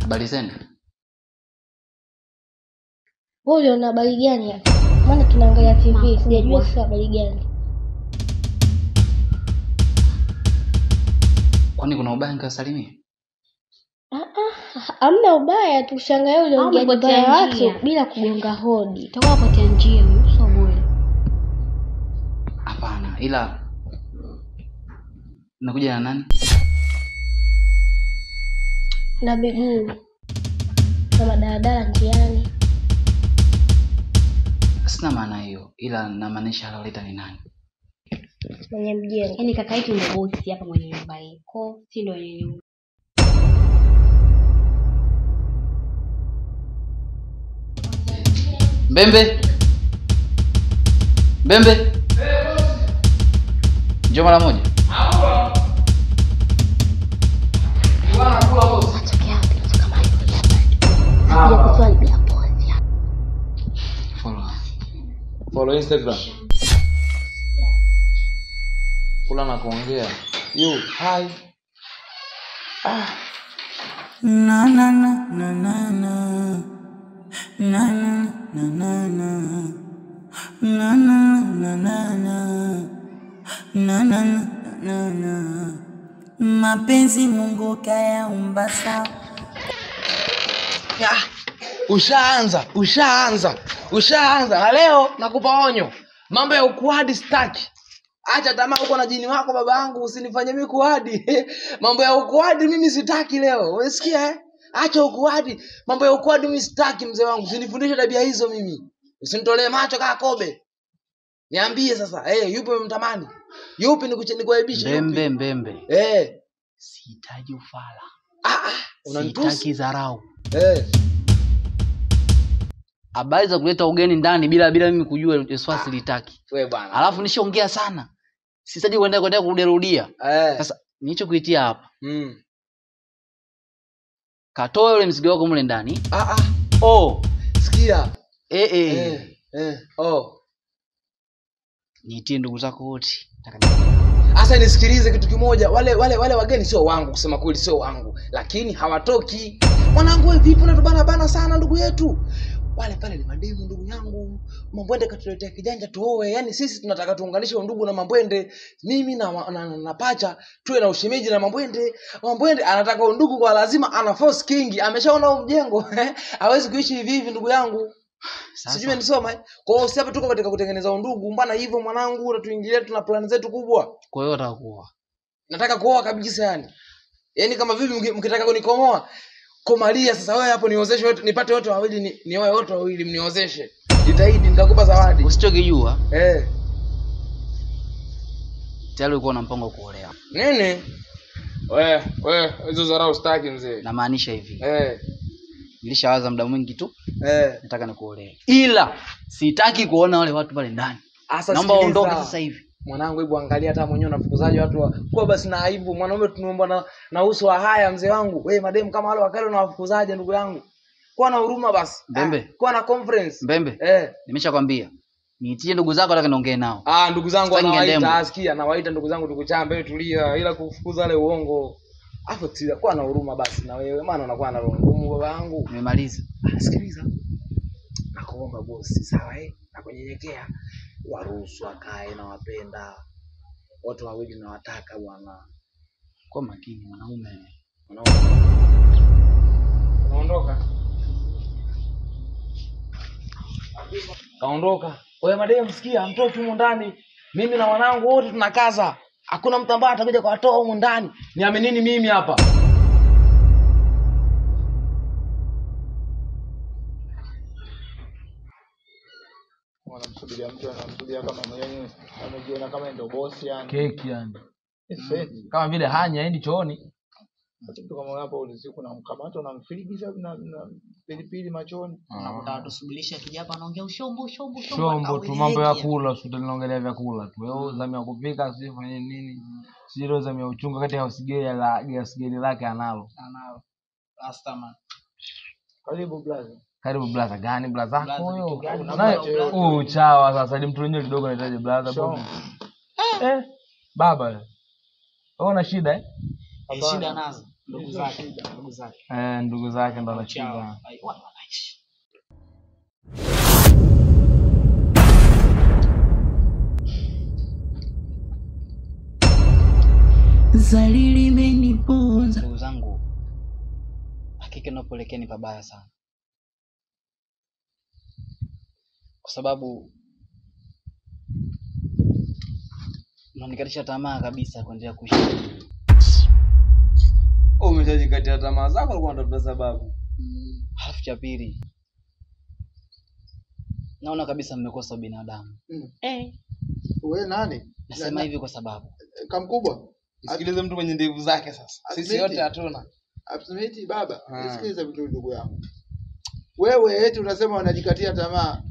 Habari zenu? Wewe uliona habari gani hapa? Maana tunaangalia TV, sijajua sasa habari gani. Kwani kuna ubaya nikawasalimia? Ah ah, hamna ubaya, tushangae uliongea ubaya wake watu njia. bila kugonga hodi. itakuwa njia sio bure Hapana, ila nakuja na nani? Na miguu. Na madaladala njiani. Sina maana hiyo, ila namaanisha aloleta ni nani? Mwenye mjengo. yaani kaka yetu ndio bosi hapa mwenye nyumba hii ko si ndio wenye nyumba Mbembe, Mbembe, njoo mara moja. Follow Instagram. Kula na kuongea. You, hi. Ah. Na na na na na na mapenzi Mungu kayaumba sawa ushaanza ushaanza ushaanza. Na leo nakupa onyo. Mambo ya ukuadi staki acha tamaa uko na jini wako baba yangu usinifanye mimi kuadi <laughs> mambo ya ukuadi mimi sitaki leo. Umesikia eh? Acha ukuadi. Mambo ya ukuadi mimi sitaki mzee wangu. Usinifundishe tabia hizo mimi. Usinitolee macho kaa kobe. Niambie sasa. Hey, yupi umemtamani? Yupi nikuaibisha? mbembe mbembe. Eh, sihitaji ufala. Ah, unanitusi? sihitaki dharau. Eh. habari za kuleta ugeni ndani bila bila mimi kujua Yesu swali silitaki. Wewe bwana. Alafu nishaongea sana. Sihitaji kuendelea kuendelea kurudiarudia eh. sasa nilichokuitia hapa. Mm. Katoe ule mzigo wako mle ndani ah, ah. oh. sikia eh, eh. eh. eh. oh. niitie ndugu zako wote hasa nisikilize kitu kimoja wale wale wale wageni sio wangu kusema kweli sio wangu lakini hawatoki mwanangu wewe, vipi unatubana bana sana ndugu yetu wale pale ni mademu ndugu yangu. Mambwende katuletea kijanja tuoe. Yani sisi tunataka tuunganishe undugu na mambwende mimi na, na, na, na pacha tuwe na ushemeji na mambwende mambwende anataka undugu kwa lazima ana force king. Ameshaona huu mjengo <laughs> hawezi kuishi hivi hivi ndugu yangu. Sijui umenisoma eh? kwa hiyo sasa hapa tuko katika kutengeneza undugu. Mbona hivyo mwanangu unatuingilia tuna plani zetu kubwa. Kwa hiyo atakuwa nataka kuoa kabisa yani yaani kama vipi mkitaka kunikomoa komalia sasa wewe hapo niozeshe wote nipate wote wawili ni- nioe wote wawili mniozeshe. Jitahidi nitakupa zawadi. Usichokijua. Eh. Tayari ulikuwa na mpango wa kuolewa. Nini? Wewe we hizo zarau staki mzee. Namaanisha hivi. Eh. Nilishawaza muda mwingi tu. Eh. Nataka nikuolewe ila sitaki kuona wale watu pale ndani. Naomba uondoke sasa hivi mwanangu hebu angalia hata mwenyewe unafukuzaje watu wa kwa basi na aibu. Mwanaume tunaomba na, na uso wa haya mzee wangu. Wewe, mademu kama wale wakale unawafukuzaje ndugu yangu? Kuwa na huruma basi. Mbembe. Ah, kuwa na conference mbembe. Eh. Nimeshakwambia. Niitie ndugu zako nataka niongee nao. Ah ndugu zangu anawaita asikia anawaita ndugu zangu tukuchambe tulia ila kufukuza wale uongo. Afu tia kuwa na huruma basi na wewe maana unakuwa na roho ngumu baba yangu. Nimemaliza. Ah, sikiliza. Nakuomba bosi sawa eh? Nakunyenyekea waruhusu akae na wapenda wote wawili nawataka bwana. Kwa makini mwanaume. Unaondoka? Kaondoka. Wewe mademu sikia mtoki humu ndani. Mimi na wanangu wote tunakaza. Hakuna mtu ambaye atakuja kuwatoa humu ndani. Niaminini mimi hapa wanamsubiria mtu anamsubiria kama mwenyewe amejiona kama ndio bosi yani. Keki yani. Mm. kama vile hanya endi chooni. Mtu kama hapo ulizi kuna mkamato na, na pilipili machoni. Kijapa anaongea ushombo ushombo shombo tu mambo ya kula sutalinaongelea vyakula tu. Wewe zamu ya kupika sijui fanye nini? Sio zamia zamu ya uchungu kati ya usigeli la gasigeli lake analo. Analo. Rastaman. karibu blaza karibu blaza gani? Blaza zako yako huyo? Naye- uchawa sasa ni mtu wenyewe kidogo anahitaji blaza eh baba. Wewe una shida eh? Eh, shida nazo. Ndugu zake ndugu zake. eh ndugu zake ndo ana Zalili wanaishi. Ndugu zangu hakika inapoelekea ni pabaya sana kwa sababu unanikatisha tamaa kabisa kuendelea kuishi. Umeshajikatia tamaa zako ulikuwa unatafuta sababu. Halafu cha pili naona kabisa mmekosa binadamu. Eh. Wewe nani? Nasema hivi kwa sababu. Kamkubwa sikilize mtu mwenye ndevu zake sasa. Sisi yote hatuna. Absolutely baba, Ah. nisikilize vitu ndugu yangu. Wewe eti unasema unajikatia tamaa,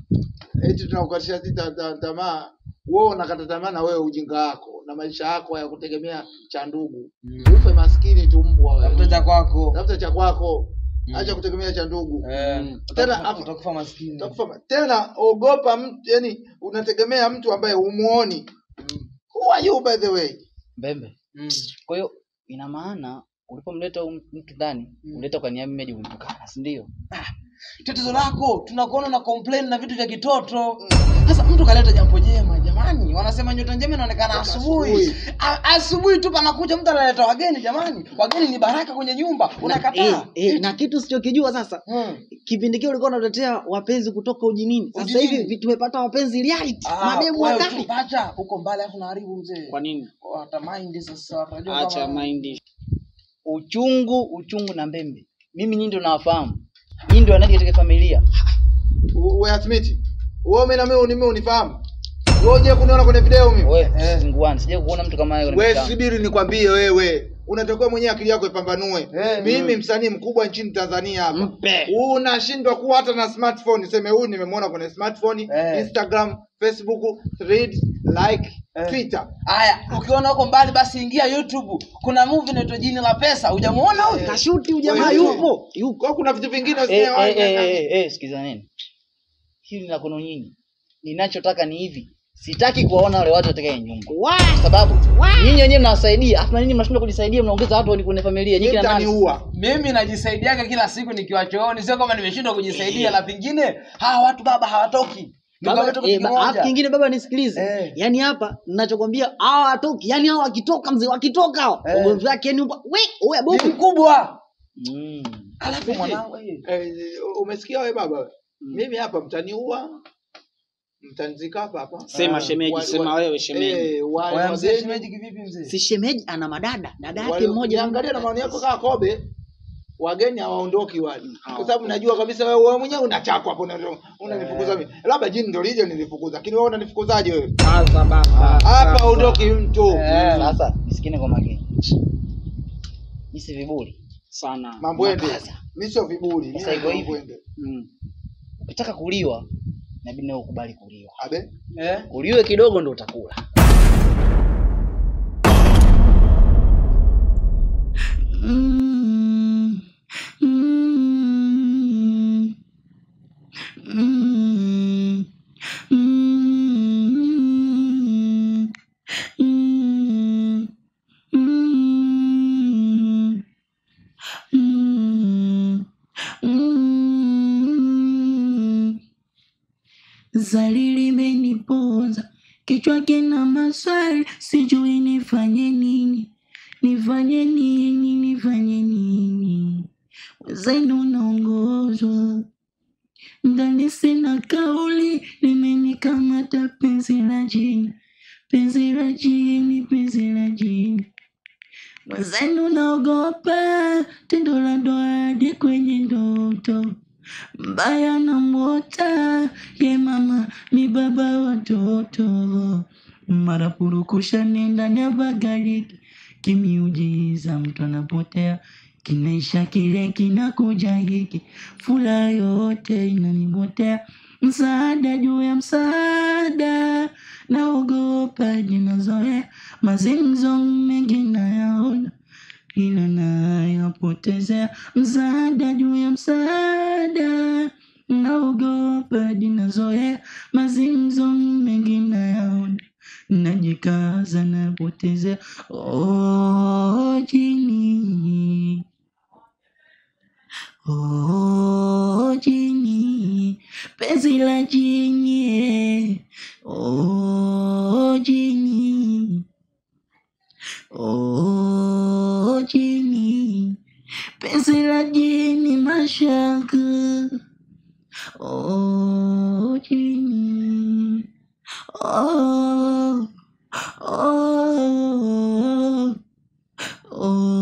eti tunakukatisha sisi ta- ta- tamaa. Wewe unakata tamaa na wewe ujinga wako na maisha yako ya kutegemea cha ndugu. mm. Ufe maskini tu mbwa wewe. tafuta cha kwako Tafuta cha kwako. mm. Acha kutegemea cha ndugu. Eh, Tena utakufa- maskini utakufa tena ogopa mtu, yani unategemea mtu ambaye humuoni. Who are you by the way? mbembe mm. kwa hiyo ina maana ulipomleta mtu ndani mm. uleta kwa nia mimi kumtukana si ndio tatizo lako tunakuona na complain na vitu vya kitoto. Sasa mtu kaleta jambo jema jamani. Wanasema nyota njema inaonekana asubuhi. asubuhi. Tu panakuja mtu analeta wageni jamani. Wageni ni baraka kwenye nyumba unakataa. e, eh, na kitu sichokijua sasa kipindi kile ulikuwa unatetea wapenzi kutoka ujinini. Sasa hivi vi- tumepata wapenzi reality Ah, mademu wakati wakali tu, acha uko mbali afu naharibu mzee. Kwa nini? Hata mind sasa unajua acha mind uchungu uchungu na mbembe. Mimi nyinyi ndio nawafahamu nyinyi ndio anaje katika familia Wewe hatimiti. wewe mimi na mimi ni mimi unifahamu. Wewe je kuniona kwenye video mimi? wewe singuani sije kuona mtu kama yeye Wewe subiri nikwambie wewe. Unatakiwa mwenyewe akili yako ipambanue. Mimi msanii mkubwa nchini Tanzania hapa. Unashindwa kuwa hata na smartphone. Seme huyu nimemwona kwenye smartphone, Instagram, Facebook, Threads, like, Twitter. Haya, ukiona huko mbali basi ingia YouTube. Kuna movie inaitwa Jini la Pesa. Hujamuona huyo? Kashuti ujamaa yupo. Yuko kuna vitu vingine eh, eh, eh, eh, sikiza nini? hili la kono nyinyi ninachotaka ni hivi sitaki kuwaona wale watu katika hii nyumba kwa sababu nyinyi wenyewe mnawasaidia afu na nyinyi mnashindwa kujisaidia mnaongeza watu kwenye familia nyinyi kina nani Mimi najisaidiaga kila siku nikiwa chooni, sio kama nimeshindwa kujisaidia. La pingine hawa watu baba hawatoki. Kitu eh, alafu kingine baba nisikilize eh. yaani hapa ninachokwambia hawa watoki yaani hawa wakitoka mzee wakitoka hawa ugomvi wake yani we oya boku mkubwa Mm. Alafu mwanangu eh, umesikia wewe baba? wewe? Mimi hapa mtaniua. Mtanizika hapa hapa. Sema Ah, shemeji, sema wewe shemeji. Eh, wale mzee, shemeji kivipi mzee? si shemeji ana madada dada yake mmoja Angalia na maoni yako kaa Kobe, wageni hawaondoki wale, kwa sababu najua kabisa wewe wewe mwenyewe una chako hapo, na unanifukuza mimi. Labda jini ndio lije nilifukuza, lakini wewe unanifukuzaje wewe? Sasa baba. Hapa haondoki mtu. sasa nisikine kwa makini mimi si viburi sana Mambo yende. Mimi sio viburi. Sasa mimi iko mambo ukitaka kuliwa inabidi nawe ukubali kuliwa. Abe? Eh? uliwe kidogo ndo utakula. Mm, mm, mm, Zali limeniponza. Kichwa kina maswali, sijui nifanye nini, nifanye nini, nifanye nini. Wenzenu naongozwa. Ndani, sina kauli, limenikamata penzi la jini, penzi la jini, penzi la jini. Wenzenu naogopa tendo la ndoa hadi kwenye ndoto mbaya na mwota ye mama mi baba watoto mara purukusha ndani ya bagariki kimiujiza mtu anapotea kinaisha kile kinakuja hiki. Fula yote inanipotea msaada juu ya msaada. Naogopa jinazoea mazingzo mengi nayaona ila nayapotezea msaada juu ya msaada. Naogopa dinazoea mazimzo mengi nayaona najikaza napotezea oh, jini penzi la jini oh, jini Oh, jini penzi la jini mashaka. Oh, jini oh, oh, oh.